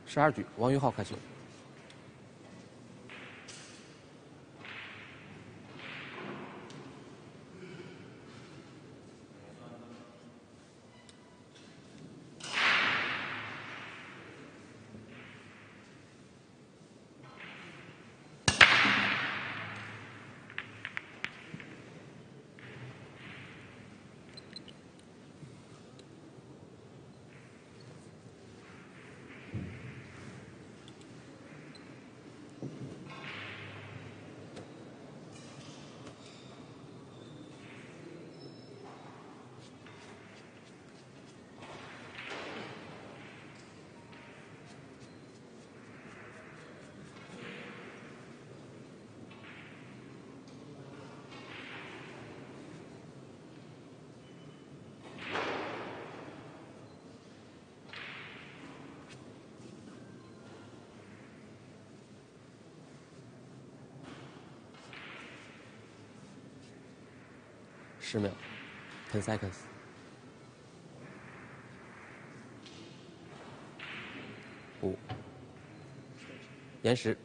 S2: 十二局，王玉浩开球。十秒，ten seconds。五，延时。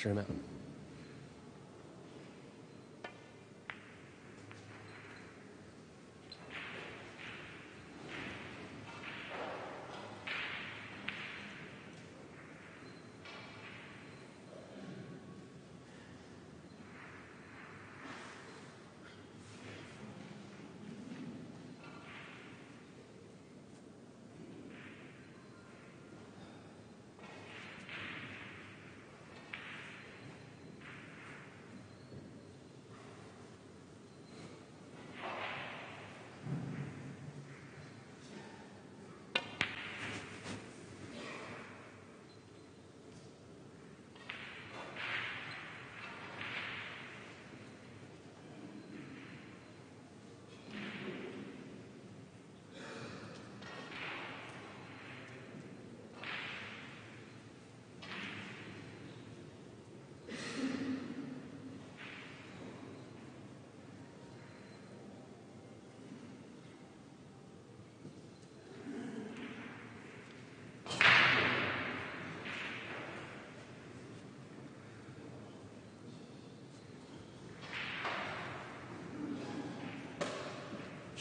S2: 十秒。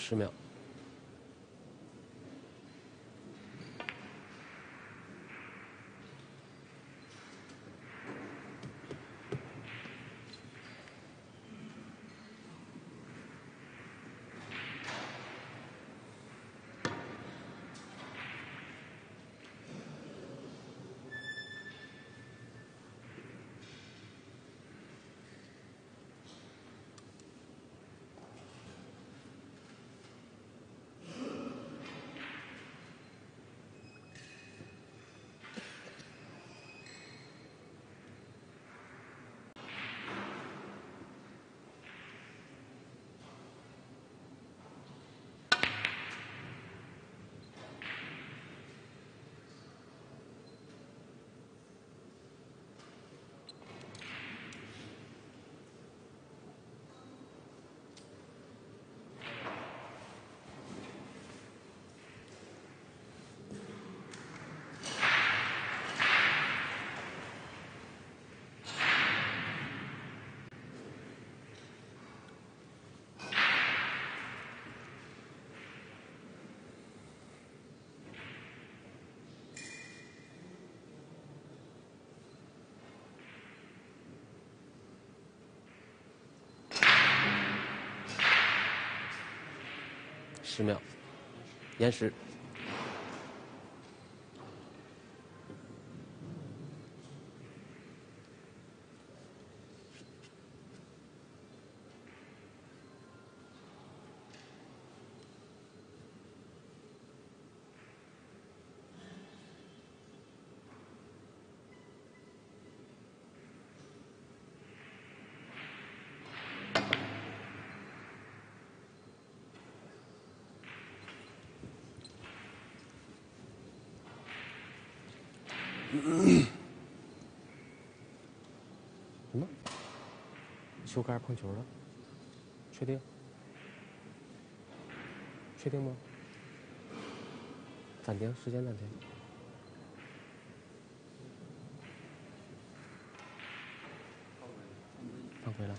S2: 十秒。十秒，延时。[COUGHS] 什么？球杆碰球了？确定？确定吗？暂停，时间暂停。犯规了，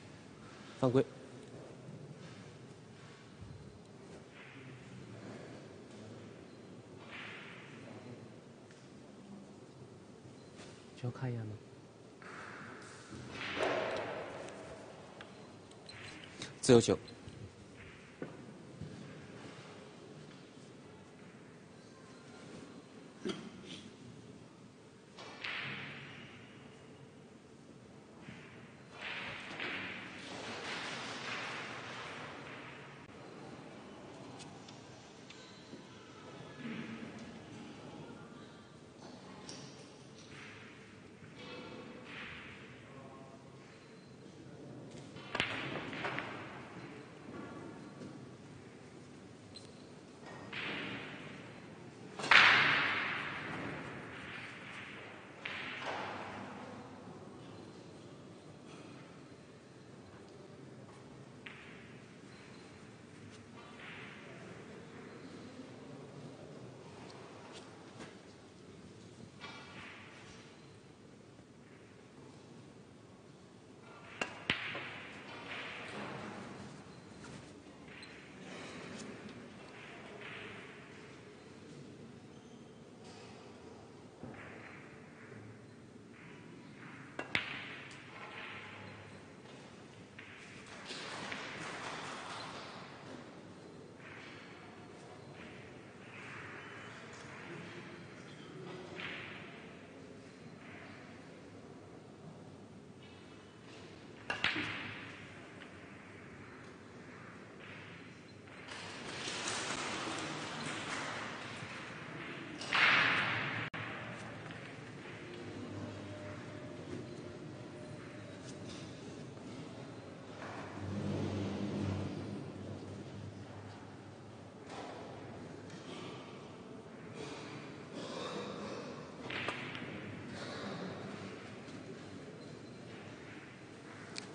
S2: 犯规。需要看一眼吗？自由球。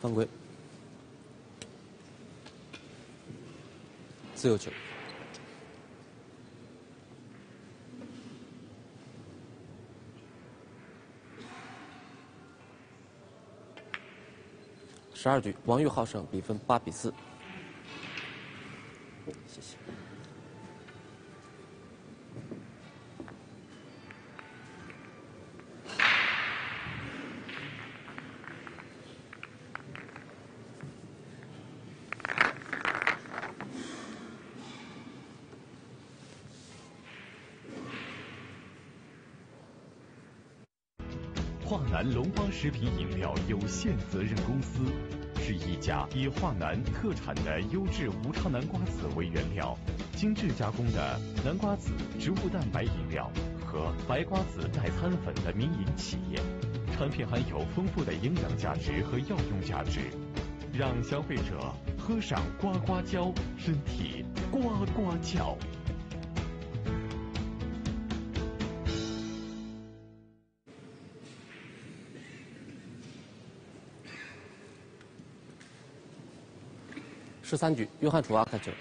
S2: 犯规，自由球。十二局，王玉浩胜，比分八比四。
S4: 食品饮料有限责任公司是一家以华南特产的优质无超南瓜子为原料，精致加工的南瓜子植物蛋白饮料和白瓜子代餐粉的民营企业。产品含有丰富的营养价值和药用价值，让消费者喝上呱呱胶，身体呱呱叫。
S2: 十三局，约翰楚阿开球。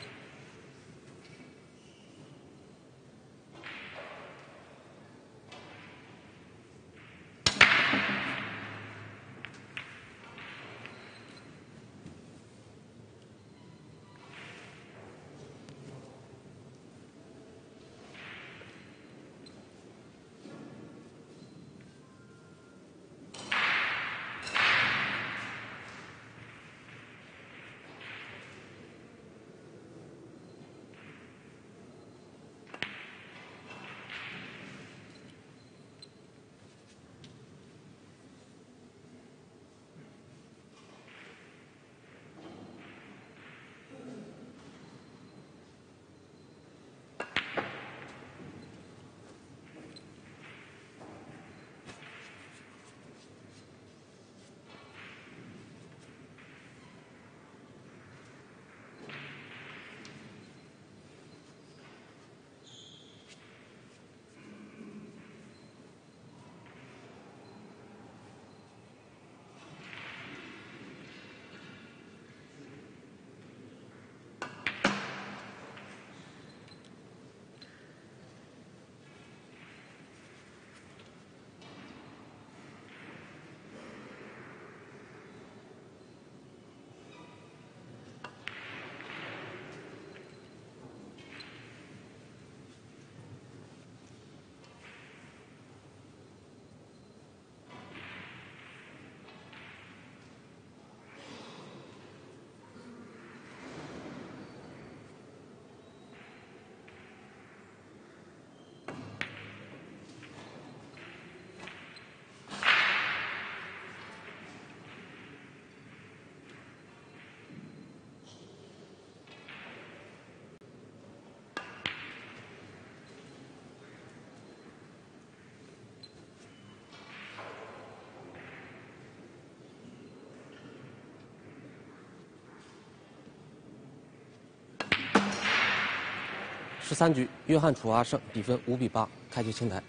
S2: 十三局，约翰楚阿胜，比分五比八，开局清台。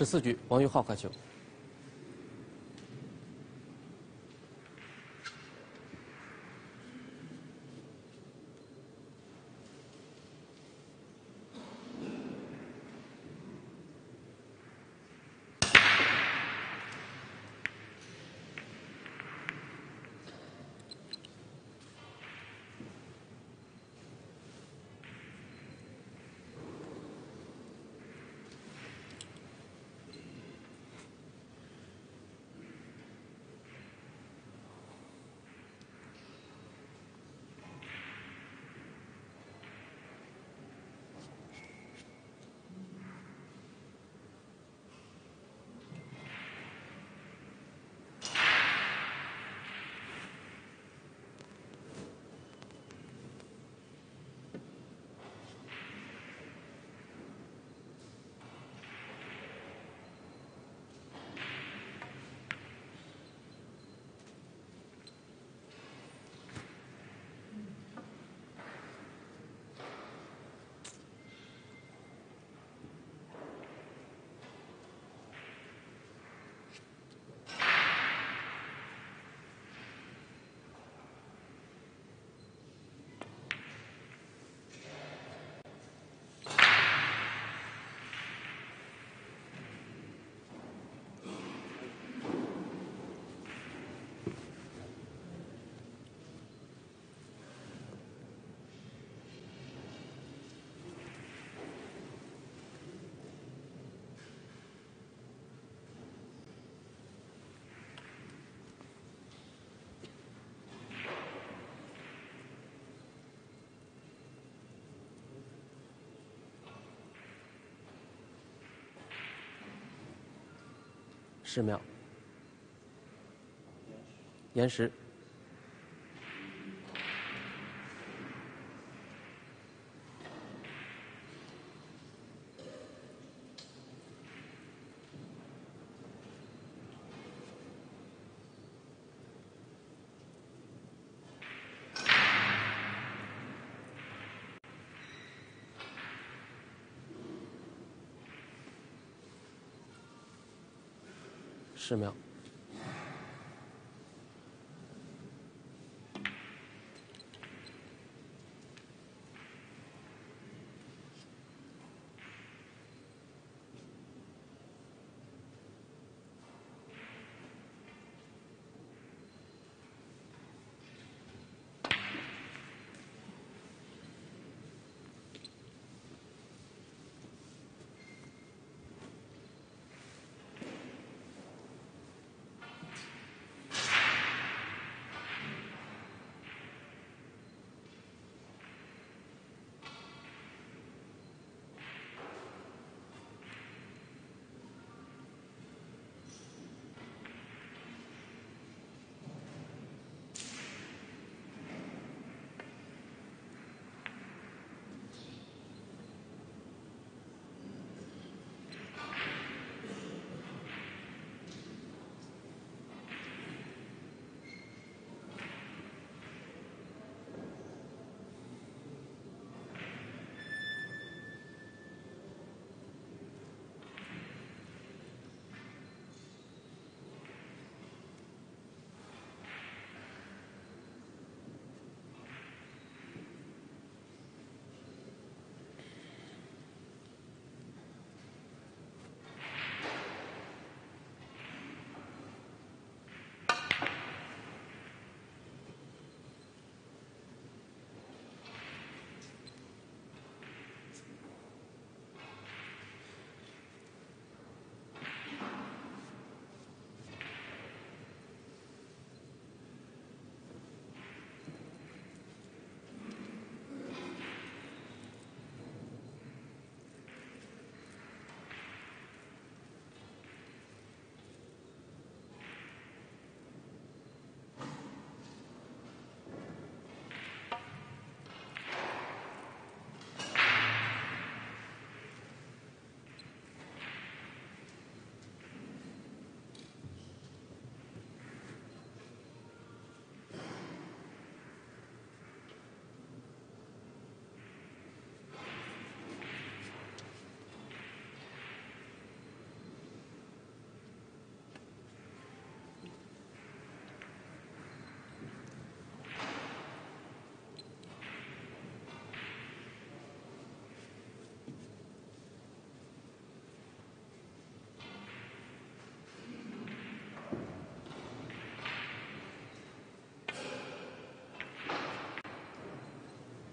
S2: 十四局，王玉浩开球。寺庙。岩石。十秒。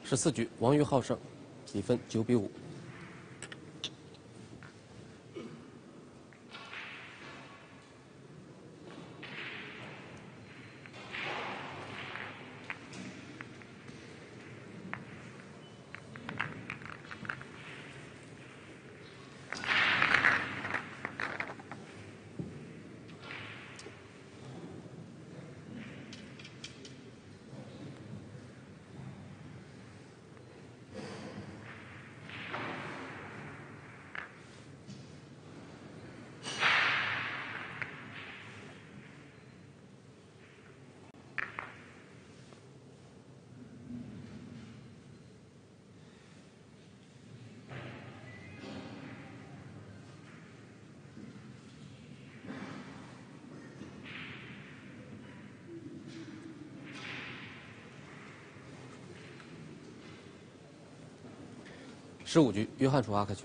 S2: 十四局，王玉浩胜，比分九比五。十五局，约翰出发开球。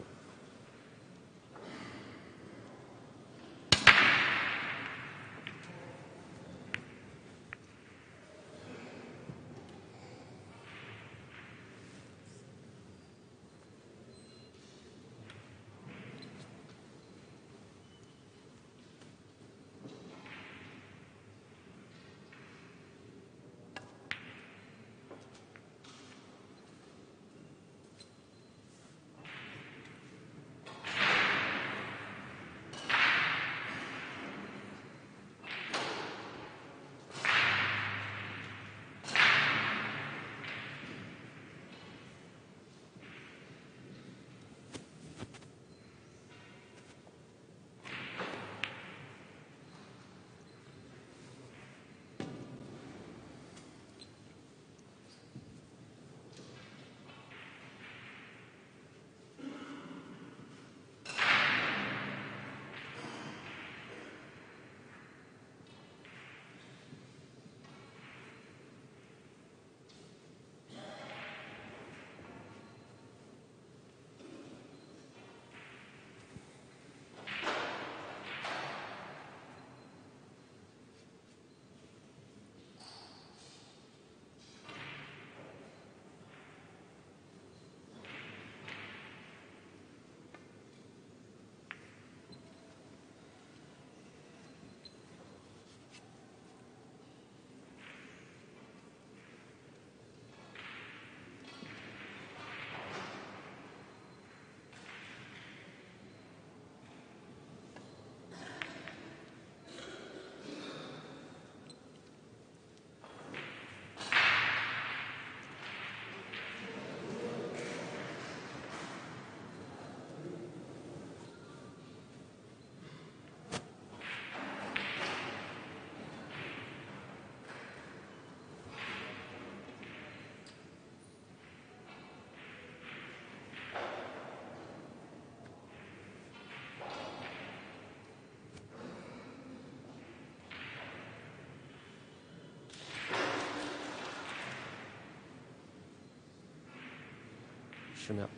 S2: 十秒。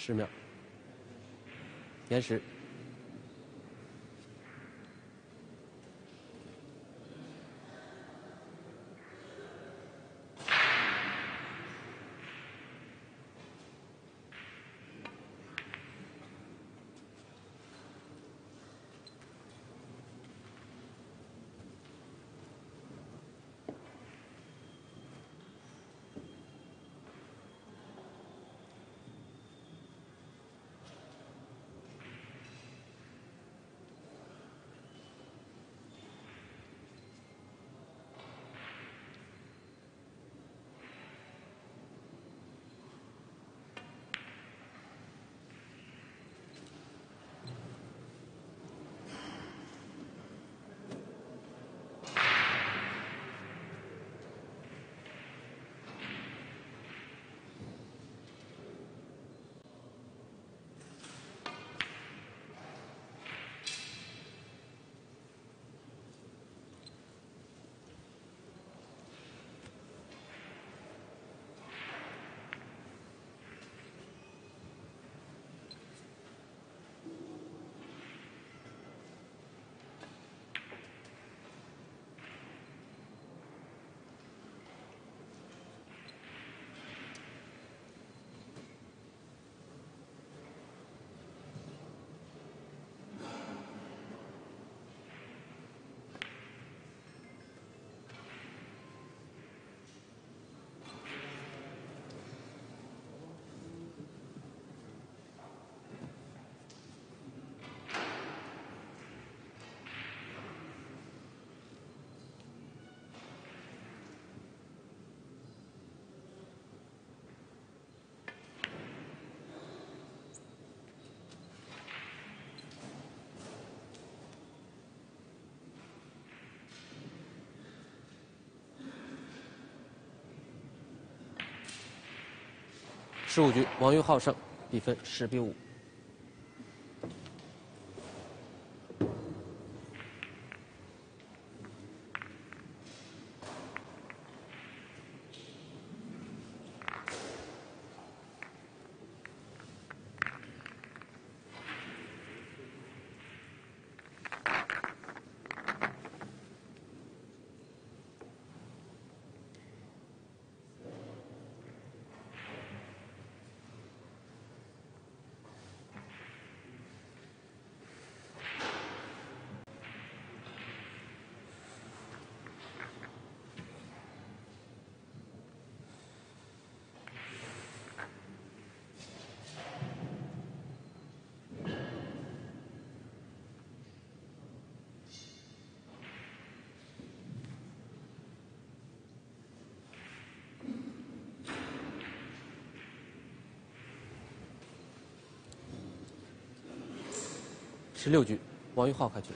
S2: 十秒，延时。十五局，王钰浩胜，比分十比五。十六局，王玉浩开局。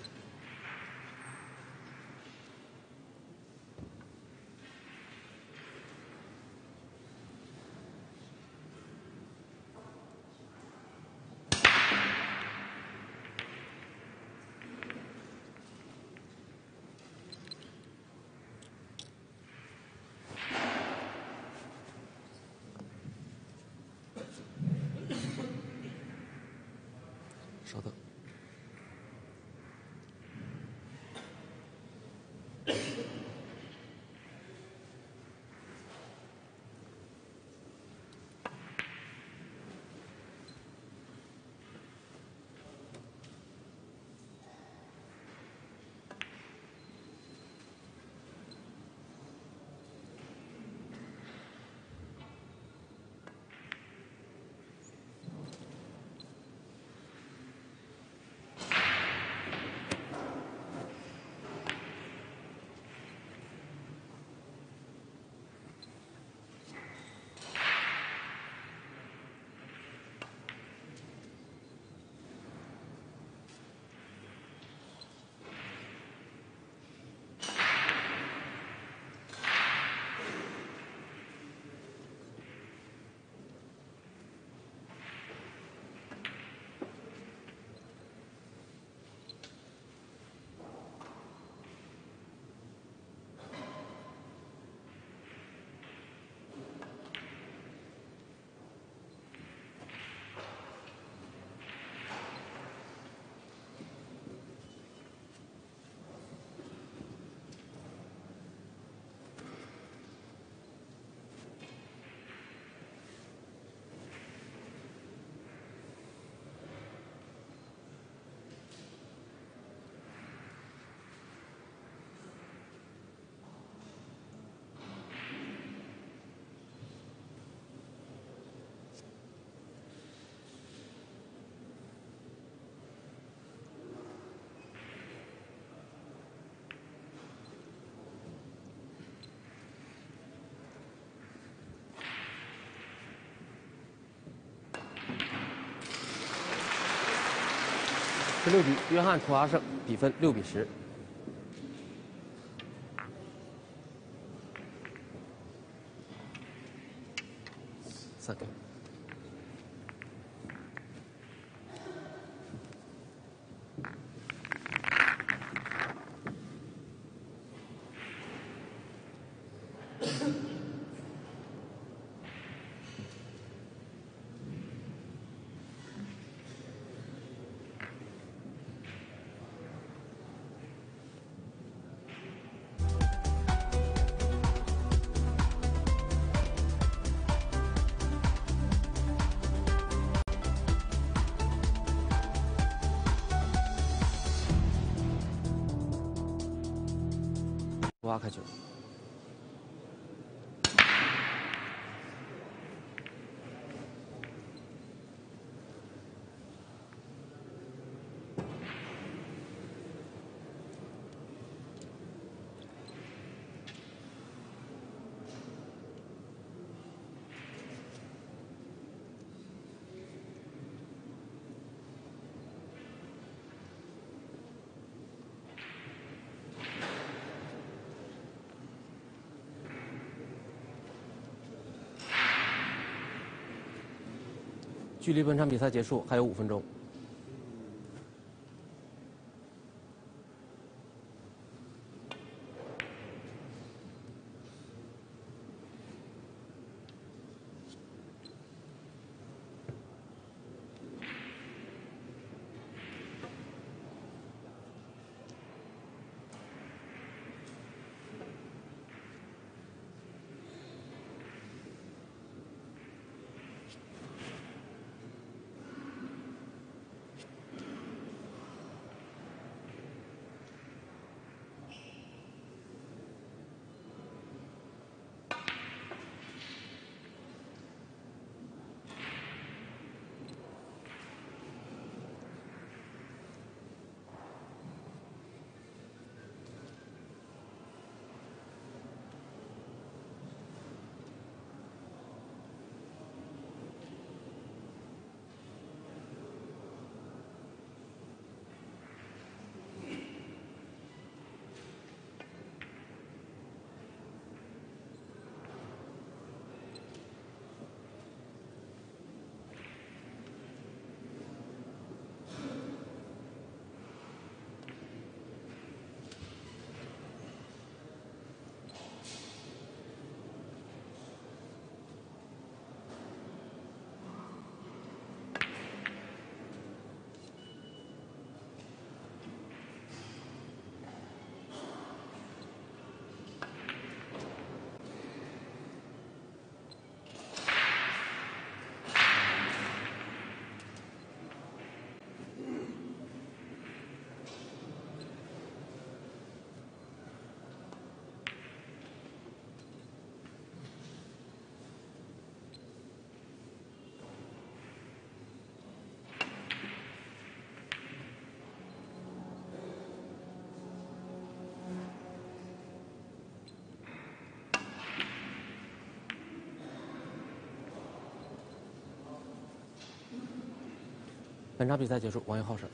S2: 十六局，约翰图阿胜，比分六比十。三个。距离本场比赛结束还有五分钟。本场比赛结束，王云浩胜。